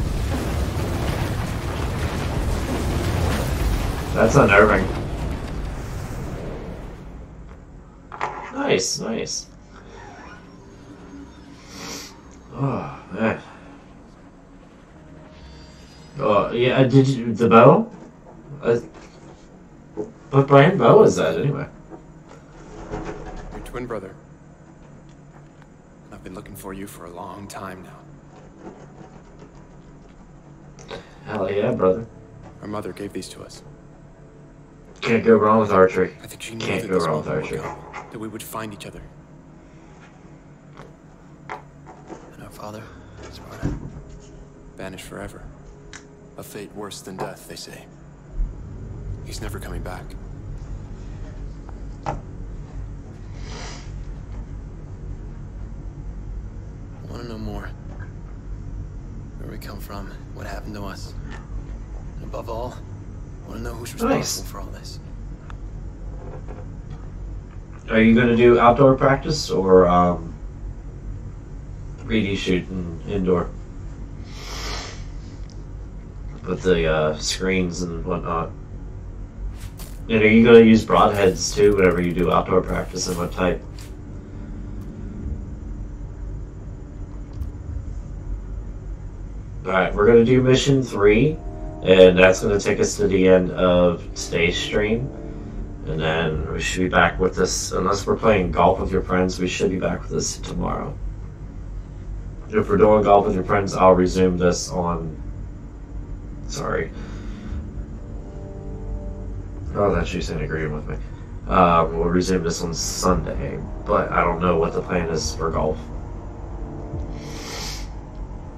That's unnerving. Nice, nice. Oh man. Oh yeah, did you the bow? Uh, what brand bow is that anyway? Your twin brother. I've been looking for you for a long time now. Hell yeah, brother. Our mother gave these to us. Can't go wrong with archery. I think she knew Can't that go this wrong with archery. come, that we would find each other. And our father, Sparda. Banished forever. A fate worse than death, they say. He's never coming back. I want to know more. Where we come from, what happened to us. And above all, I want to know who's responsible Nice. for all this. Are you gonna do outdoor practice or um 3D shooting indoor? With the uh, screens and whatnot. And are you gonna use broadheads too whenever you do outdoor practice and what type? Alright, we're gonna do mission three, and that's gonna take us to the end of today's stream. And then we should be back with this, unless we're playing golf with your friends, we should be back with this tomorrow. If we're doing golf with your friends, I'll resume this on. Sorry. Oh, that's you saying agreeing with me. Uh, we'll resume this on Sunday, but I don't know what the plan is for golf.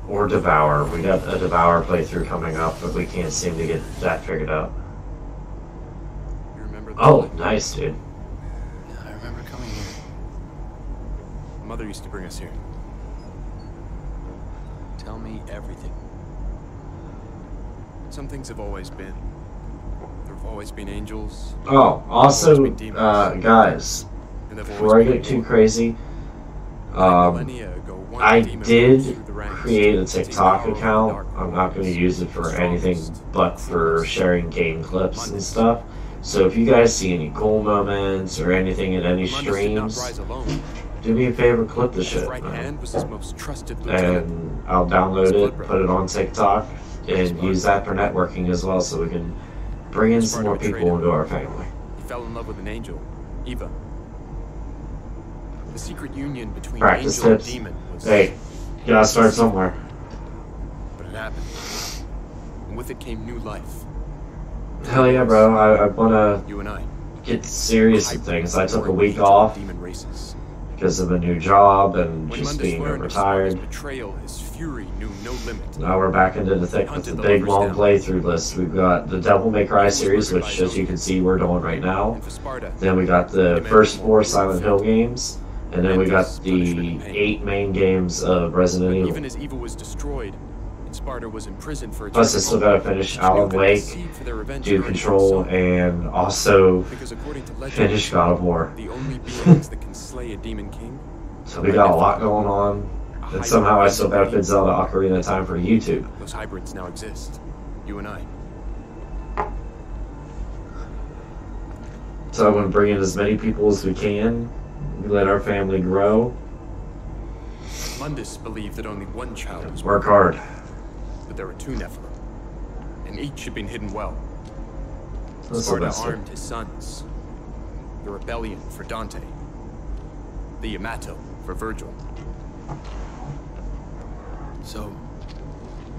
Or Devour. We got a Devour playthrough coming up, but we can't seem to get that figured out. You remember the Oh, nice, dude. Yeah, I remember coming here. Mother used to bring us here. Tell me everything. Some things have always been. There have always been angels. Oh, also, uh, guys, before I get too crazy, um, Millennia ago, one I did rose through the ranks create a TikTok power over the account. I'm not going to use it for anything but for sharing game clips and stuff. So if you guys see any cool moments or anything in any Mundus did not streams, do me a favor, clip the shit, right man. hand was his most trusted and I'll download it, put it on TikTok, and use that for networking as well, so we can bring in some more people into our family. He fell in love with an angel, Eva. The secret union between Practice angel and tips. demon was. Hey, you gotta start somewhere. But it happened. And with it came new life. Hell yeah, bro. I, I wanna You and I. get serious with things. I took a week off because of a new job and When just Mundus being of retired. betrayal, his fury knew no limit. Now we're back into the thick with the big long playthrough list. We've got the Devil May Cry series, which as you can see we're doing right now. Then we got the first four Silent Hill games, and then we got the eight main games of Resident Evil. even Evil. as Eva was destroyed, and Sparda was imprisoned for Plus, I still gotta finish Alan Wake, do Control, and also Because according to legend, finish God of War. the only beings that can slay a demon king So we got a lot going on, and somehow I still gotta fit Zelda Ocarina of Time for YouTube. Those hybrids now exist. You and I. So I'm to bring in as many people as we can. Let our family grow. Mundus believed that only one child was Work hard. but there were two Nephilim, and each had been hidden well. That's Sparda armed his sons. The rebellion for Dante. The Yamato for Vergil. So,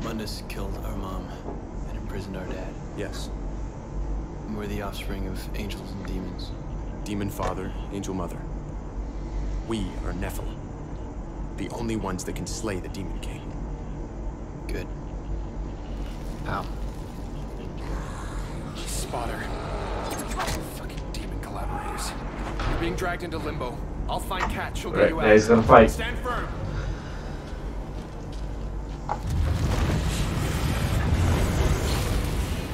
Mundus killed our mom and imprisoned our dad. Yes. And we're the offspring of angels and demons. Demon father, angel mother. We are Nephilim. The only ones that can slay the Demon King. Good. How? Spotter. Fucking demon collaborators. You're being dragged into limbo. I'll find Kat. She'll Right, get you now out. he's gonna fight. Stand firm.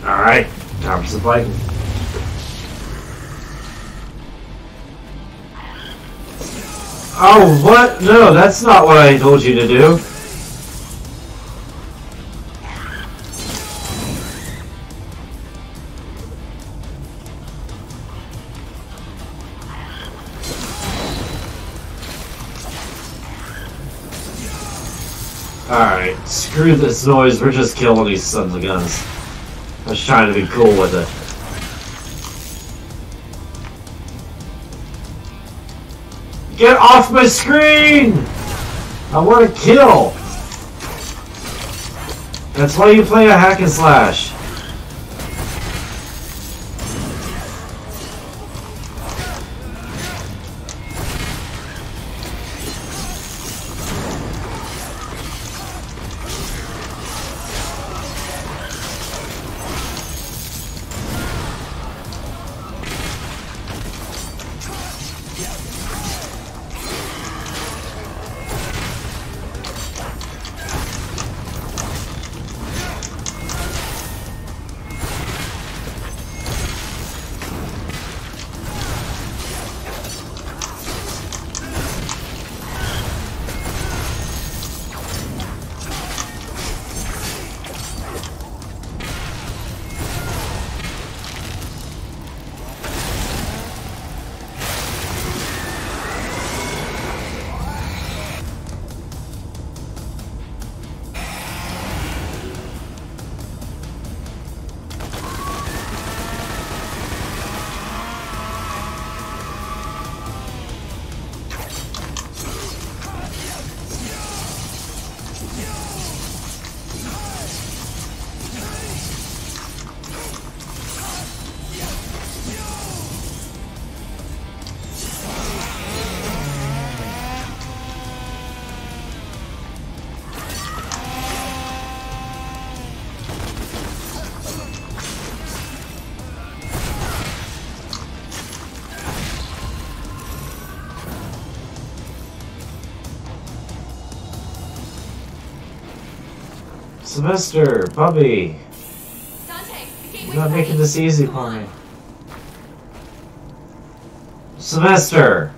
Alright, time for some fighting. Oh, what? No, that's not what I told you to do. Alright, screw this noise, we're just killing these sons of guns. I was trying to be cool with it. Get off my screen! I want to kill! That's why you play a hack and slash. Sylvester, Bubby, Dante, You're not making this easy for me. Sylvester!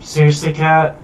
Seriously, cat?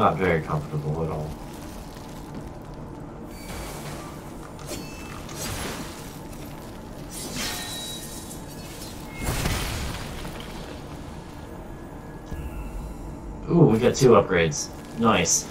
Not very comfortable at all. Ooh, we got two upgrades. Nice.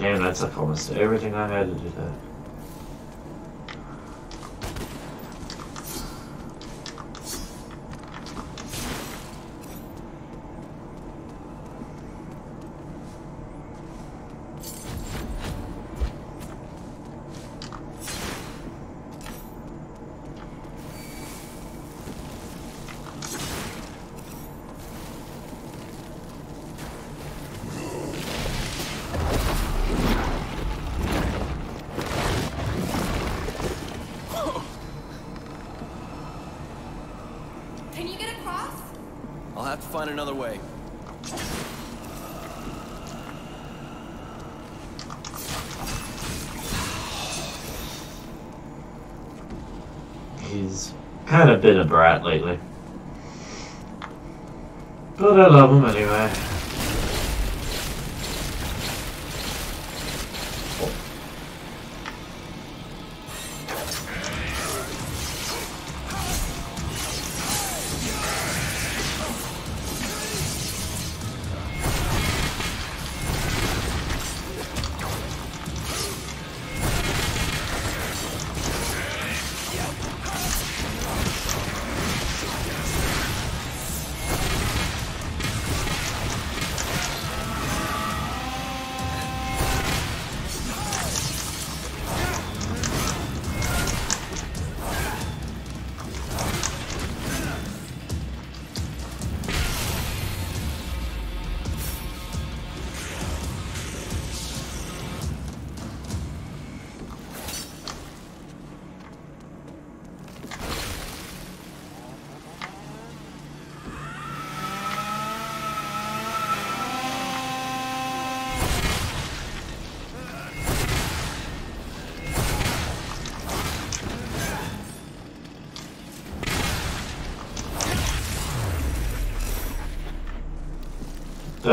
Damn, everything I had to do that. He's kind of been a brat lately. But I love him anyway.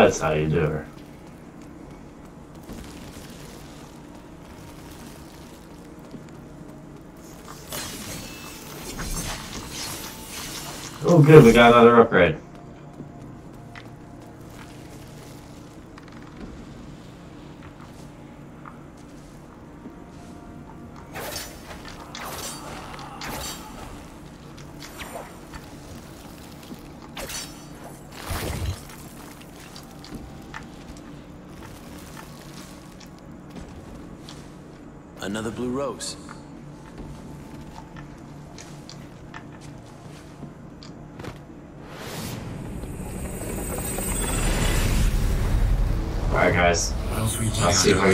That's how you do her. Oh good, we got another upgrade.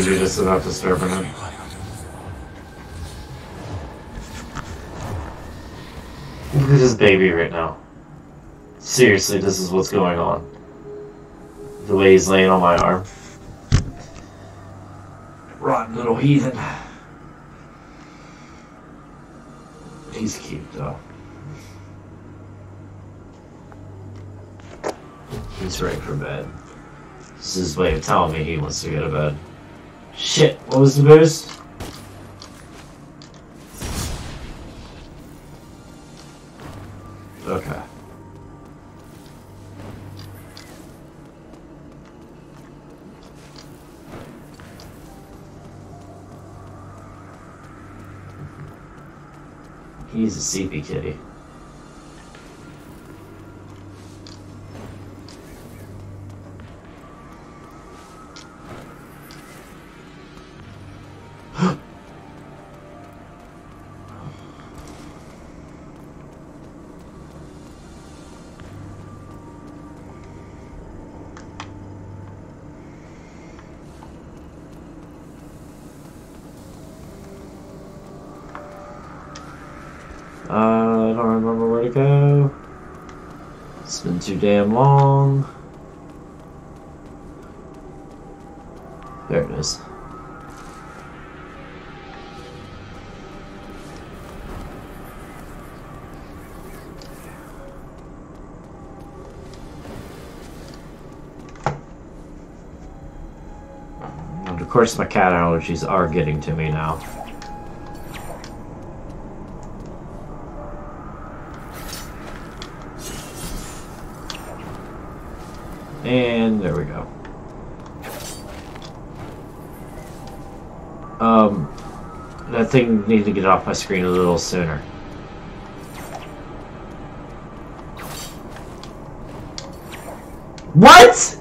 Do this without disturbing him. you planning on doing? Look at this baby right now. Seriously, this is what's going on. The way he's laying on my arm. Rotten little heathen. He's cute though. He's ready for bed. This is his way of telling me he wants to go to bed. What was the boost? Okay. He's a sleepy kitty. I don't remember where to go. It's been too damn long. There it is. And of course, my cat allergies are getting to me now. And there we go. Um, that thing needs to get off my screen a little sooner. What?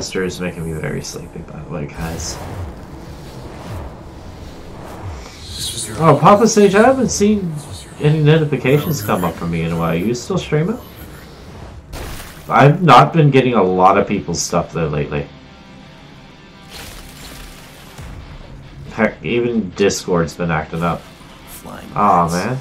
Sylvester is making me very sleepy, by the way, guys. Oh, Papa Sage, I haven't seen any notifications come up for me in a while. You still streaming? I've not been getting a lot of people's stuff though lately. Heck, even Discord's been acting up. Aw, man.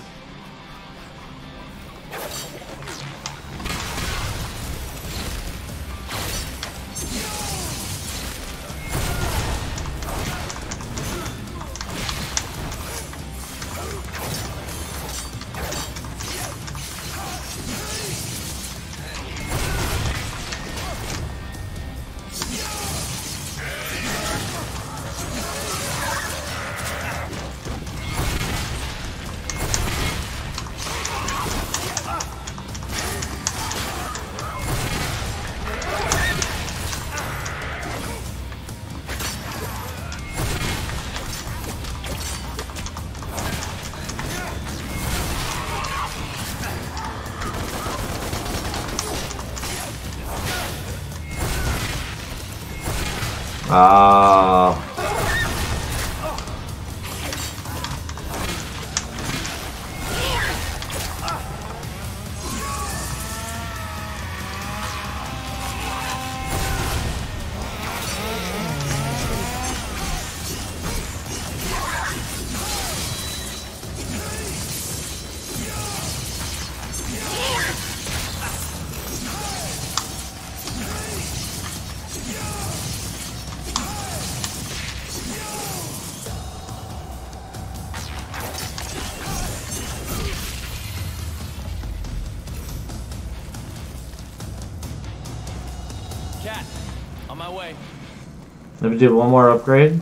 Let me do one more upgrade.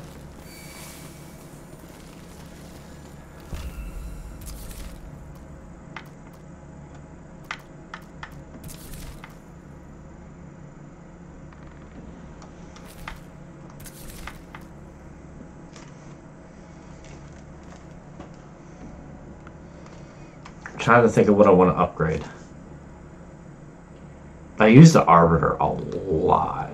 Trying to think of what I want to upgrade. I use the Arbiter a lot.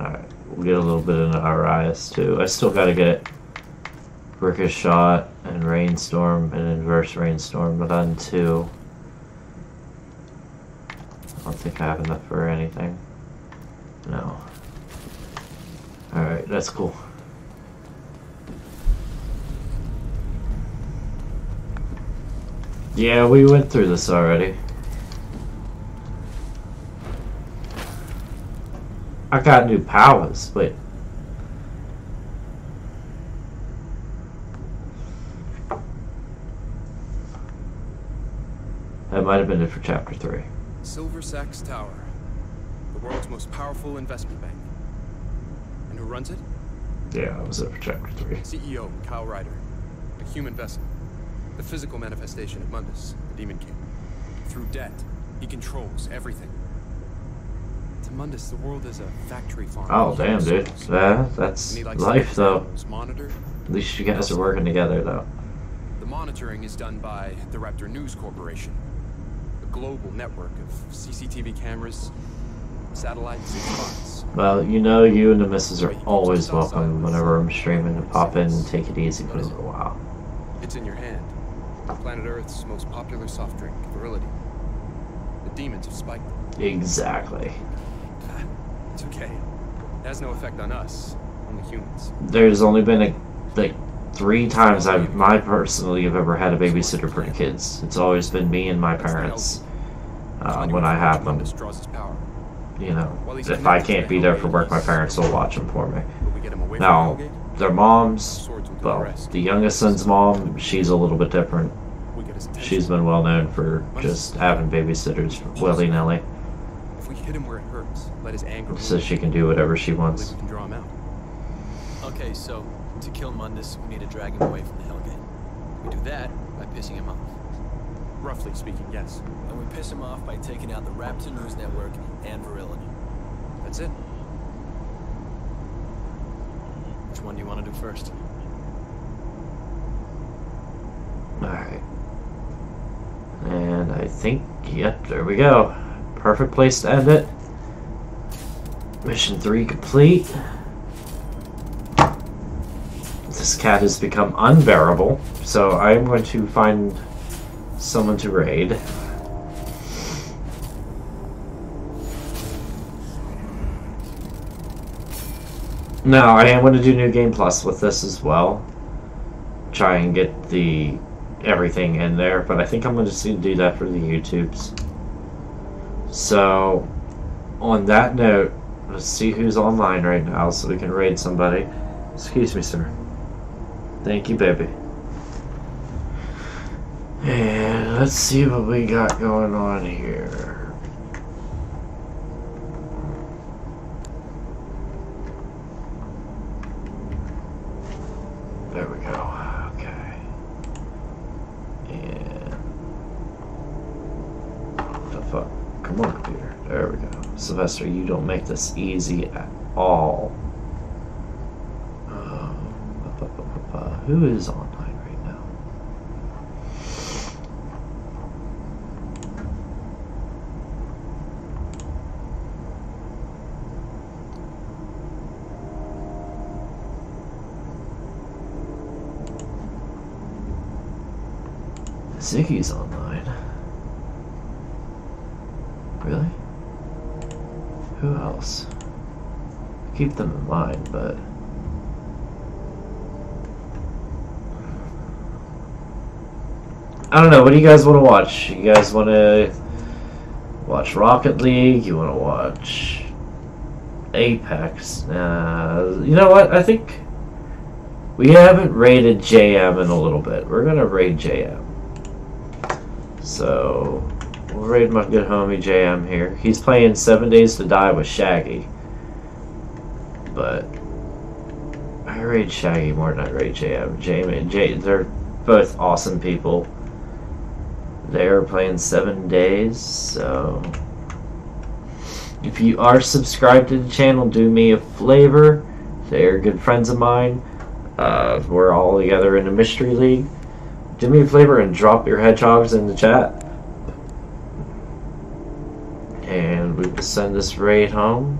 Alright, we'll get a little bit Arias too. I still gotta get Ricochet Shot and Rainstorm and Inverse Rainstorm done too. I don't think I have enough for anything. No. Alright, that's cool. Yeah, we went through this already. I got new powers, but that might have been it for chapter three. Silver Sachs Tower, the world's most powerful investment bank. And who runs it? Yeah, I was it for chapter 3. CEO, Kyle Ryder. A human vessel. The physical manifestation of Mundus, the Demon King. Through debt, he controls everything. To Mundus, the world is a factory farm. Oh, damn, dude. Yeah, that's And he likes to life, though. At least you guys are working together, though. The monitoring is done by the Raptor News Corporation. Global network of CCTV cameras, satellites, and spots. Well, you know you and the missus are always welcome whenever I'm streaming to pop in and take it easy for a little while. It's in your hand. Planet Earth's most popular soft drink, Virility. The demons have spiked it. Exactly. [laughs] It's okay. It has no effect on us, on the humans. There's only been a, like three times I, my personally have ever had a babysitter for the kids. It's always been me and my parents uh, when I have them. Mundus draws his power. You know, if I can't be there for work, my parents will watch them for me. But we get him away from Now, their moms, swords will do the well, the youngest son's mom, she's a little bit different. We get his attention. She's been well known for just having babysitters willy nilly, If we hit him where it hurts, let his anger so she can do whatever she wants. believe we can draw him out. Okay, so to kill Mundus, we need to drag him away from the Hellgate. We do that by pissing him off. Roughly speaking, yes. And we piss him off by taking out the Raptor News Network and Virility. That's it. Which one do you want to do first? Alright. And I think, yep, there we go. Perfect place to end it. Mission 3 complete. This cat has become unbearable, so I am going to find someone to raid. Now, I am going to do New Game Plus with this as well. Try and get the everything in there, but I think I'm going to just do that for the YouTubes. So, on that note, let's see who's online right now so we can raid somebody. Excuse me, sir. Thank you, baby. And let's see what we got going on here. There we go. Okay. And the fuck? Come on, computer. There we go. Sylvester, you don't make this easy at all. Who is online right now? Ziggy's online. Really? Who else? Keep them in mind, but. I don't know. What do you guys want to watch? You guys want to watch Rocket League? You want to watch Apex? Uh, you know what? I think we haven't rated JM in a little bit. We're gonna raid JM. So we'll raid my good homie JM here. He's playing Seven Days to Die with Shaggy. But I raid Shaggy more than I raid JM. JM and J they're both awesome people. They're playing seven days, so if you are subscribed to the channel, do me a favor. They're good friends of mine. Uh, we're all together in a mystery league. Do me a favor and drop your hedgehogs in the chat. And we will send this raid home.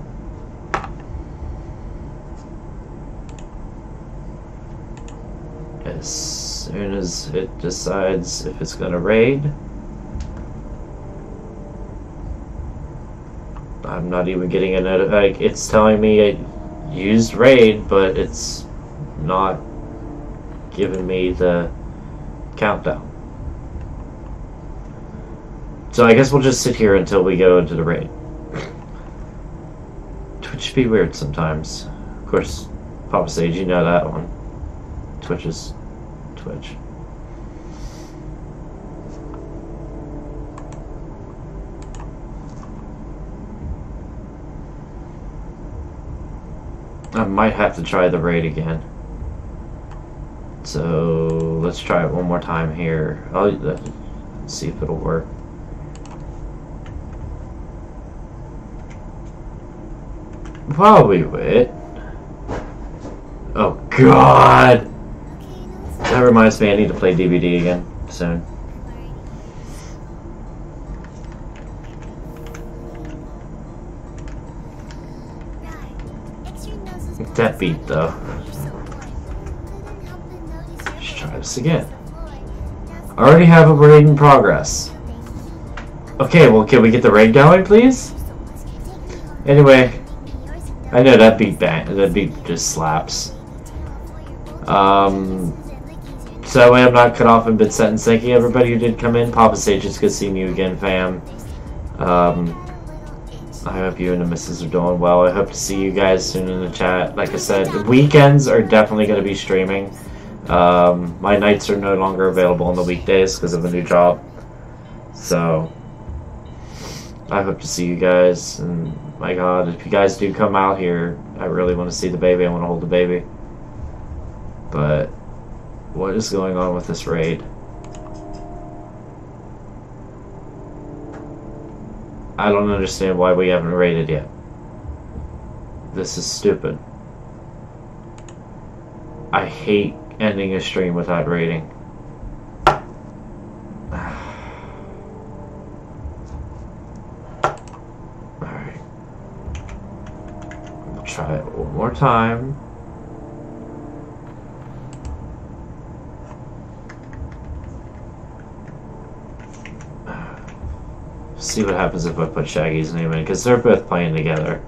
As soon as it decides if it's gonna raid. I'm not even getting a notif- like it's telling me it used raid, but it's not giving me the countdown. So I guess we'll just sit here until we go into the raid. Twitch be weird sometimes. Of course, Papa Sage, you know that one. Twitch is Twitch. I might have to try the raid again. So let's try it one more time here. I'll uh, see if it'll work. While we wait. Oh god! That reminds me I need to play DVD again soon. That beat though. Let's try this again. I already have a raid in progress. Okay, well can we get the raid going please? Anyway, I know that beat bang that beat just slaps. Um so that way I'm not cut off and been set and thank you everybody who did come in. Papa Sage, it's good seeing you again, fam. Um I hope you and the missus are doing well. I hope to see you guys soon in the chat. Like I said, the weekends are definitely going to be streaming. Um, my nights are no longer available on the weekdays because of a new job. So, I hope to see you guys. And my god, if you guys do come out here, I really want to see the baby. I want to hold the baby. But, what is going on with this raid? I don't understand why we haven't raided yet. This is stupid. I hate ending a stream without raiding. [sighs] Alright. We'll try it one more time. See what happens if I put Shaggy's name in, because they're both playing together.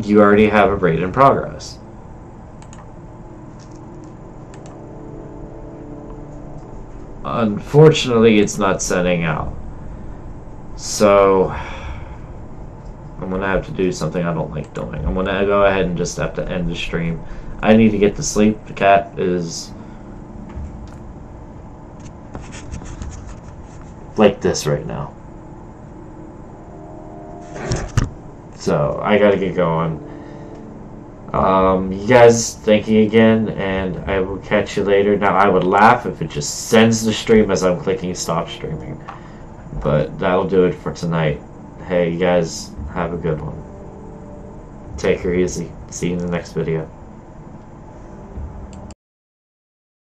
You already have a raid in progress. Unfortunately, it's not sending out. So, I'm going to have to do something I don't like doing. I'm going to go ahead and just have to end the stream. I need to get to sleep. The cat is like this right now. So I gotta get going. Um, you guys, thank you again, and I will catch you later. Now, I would laugh if it just sends the stream as I'm clicking stop streaming. But that'll do it for tonight. Hey, you guys, have a good one. Take her easy. See you in the next video.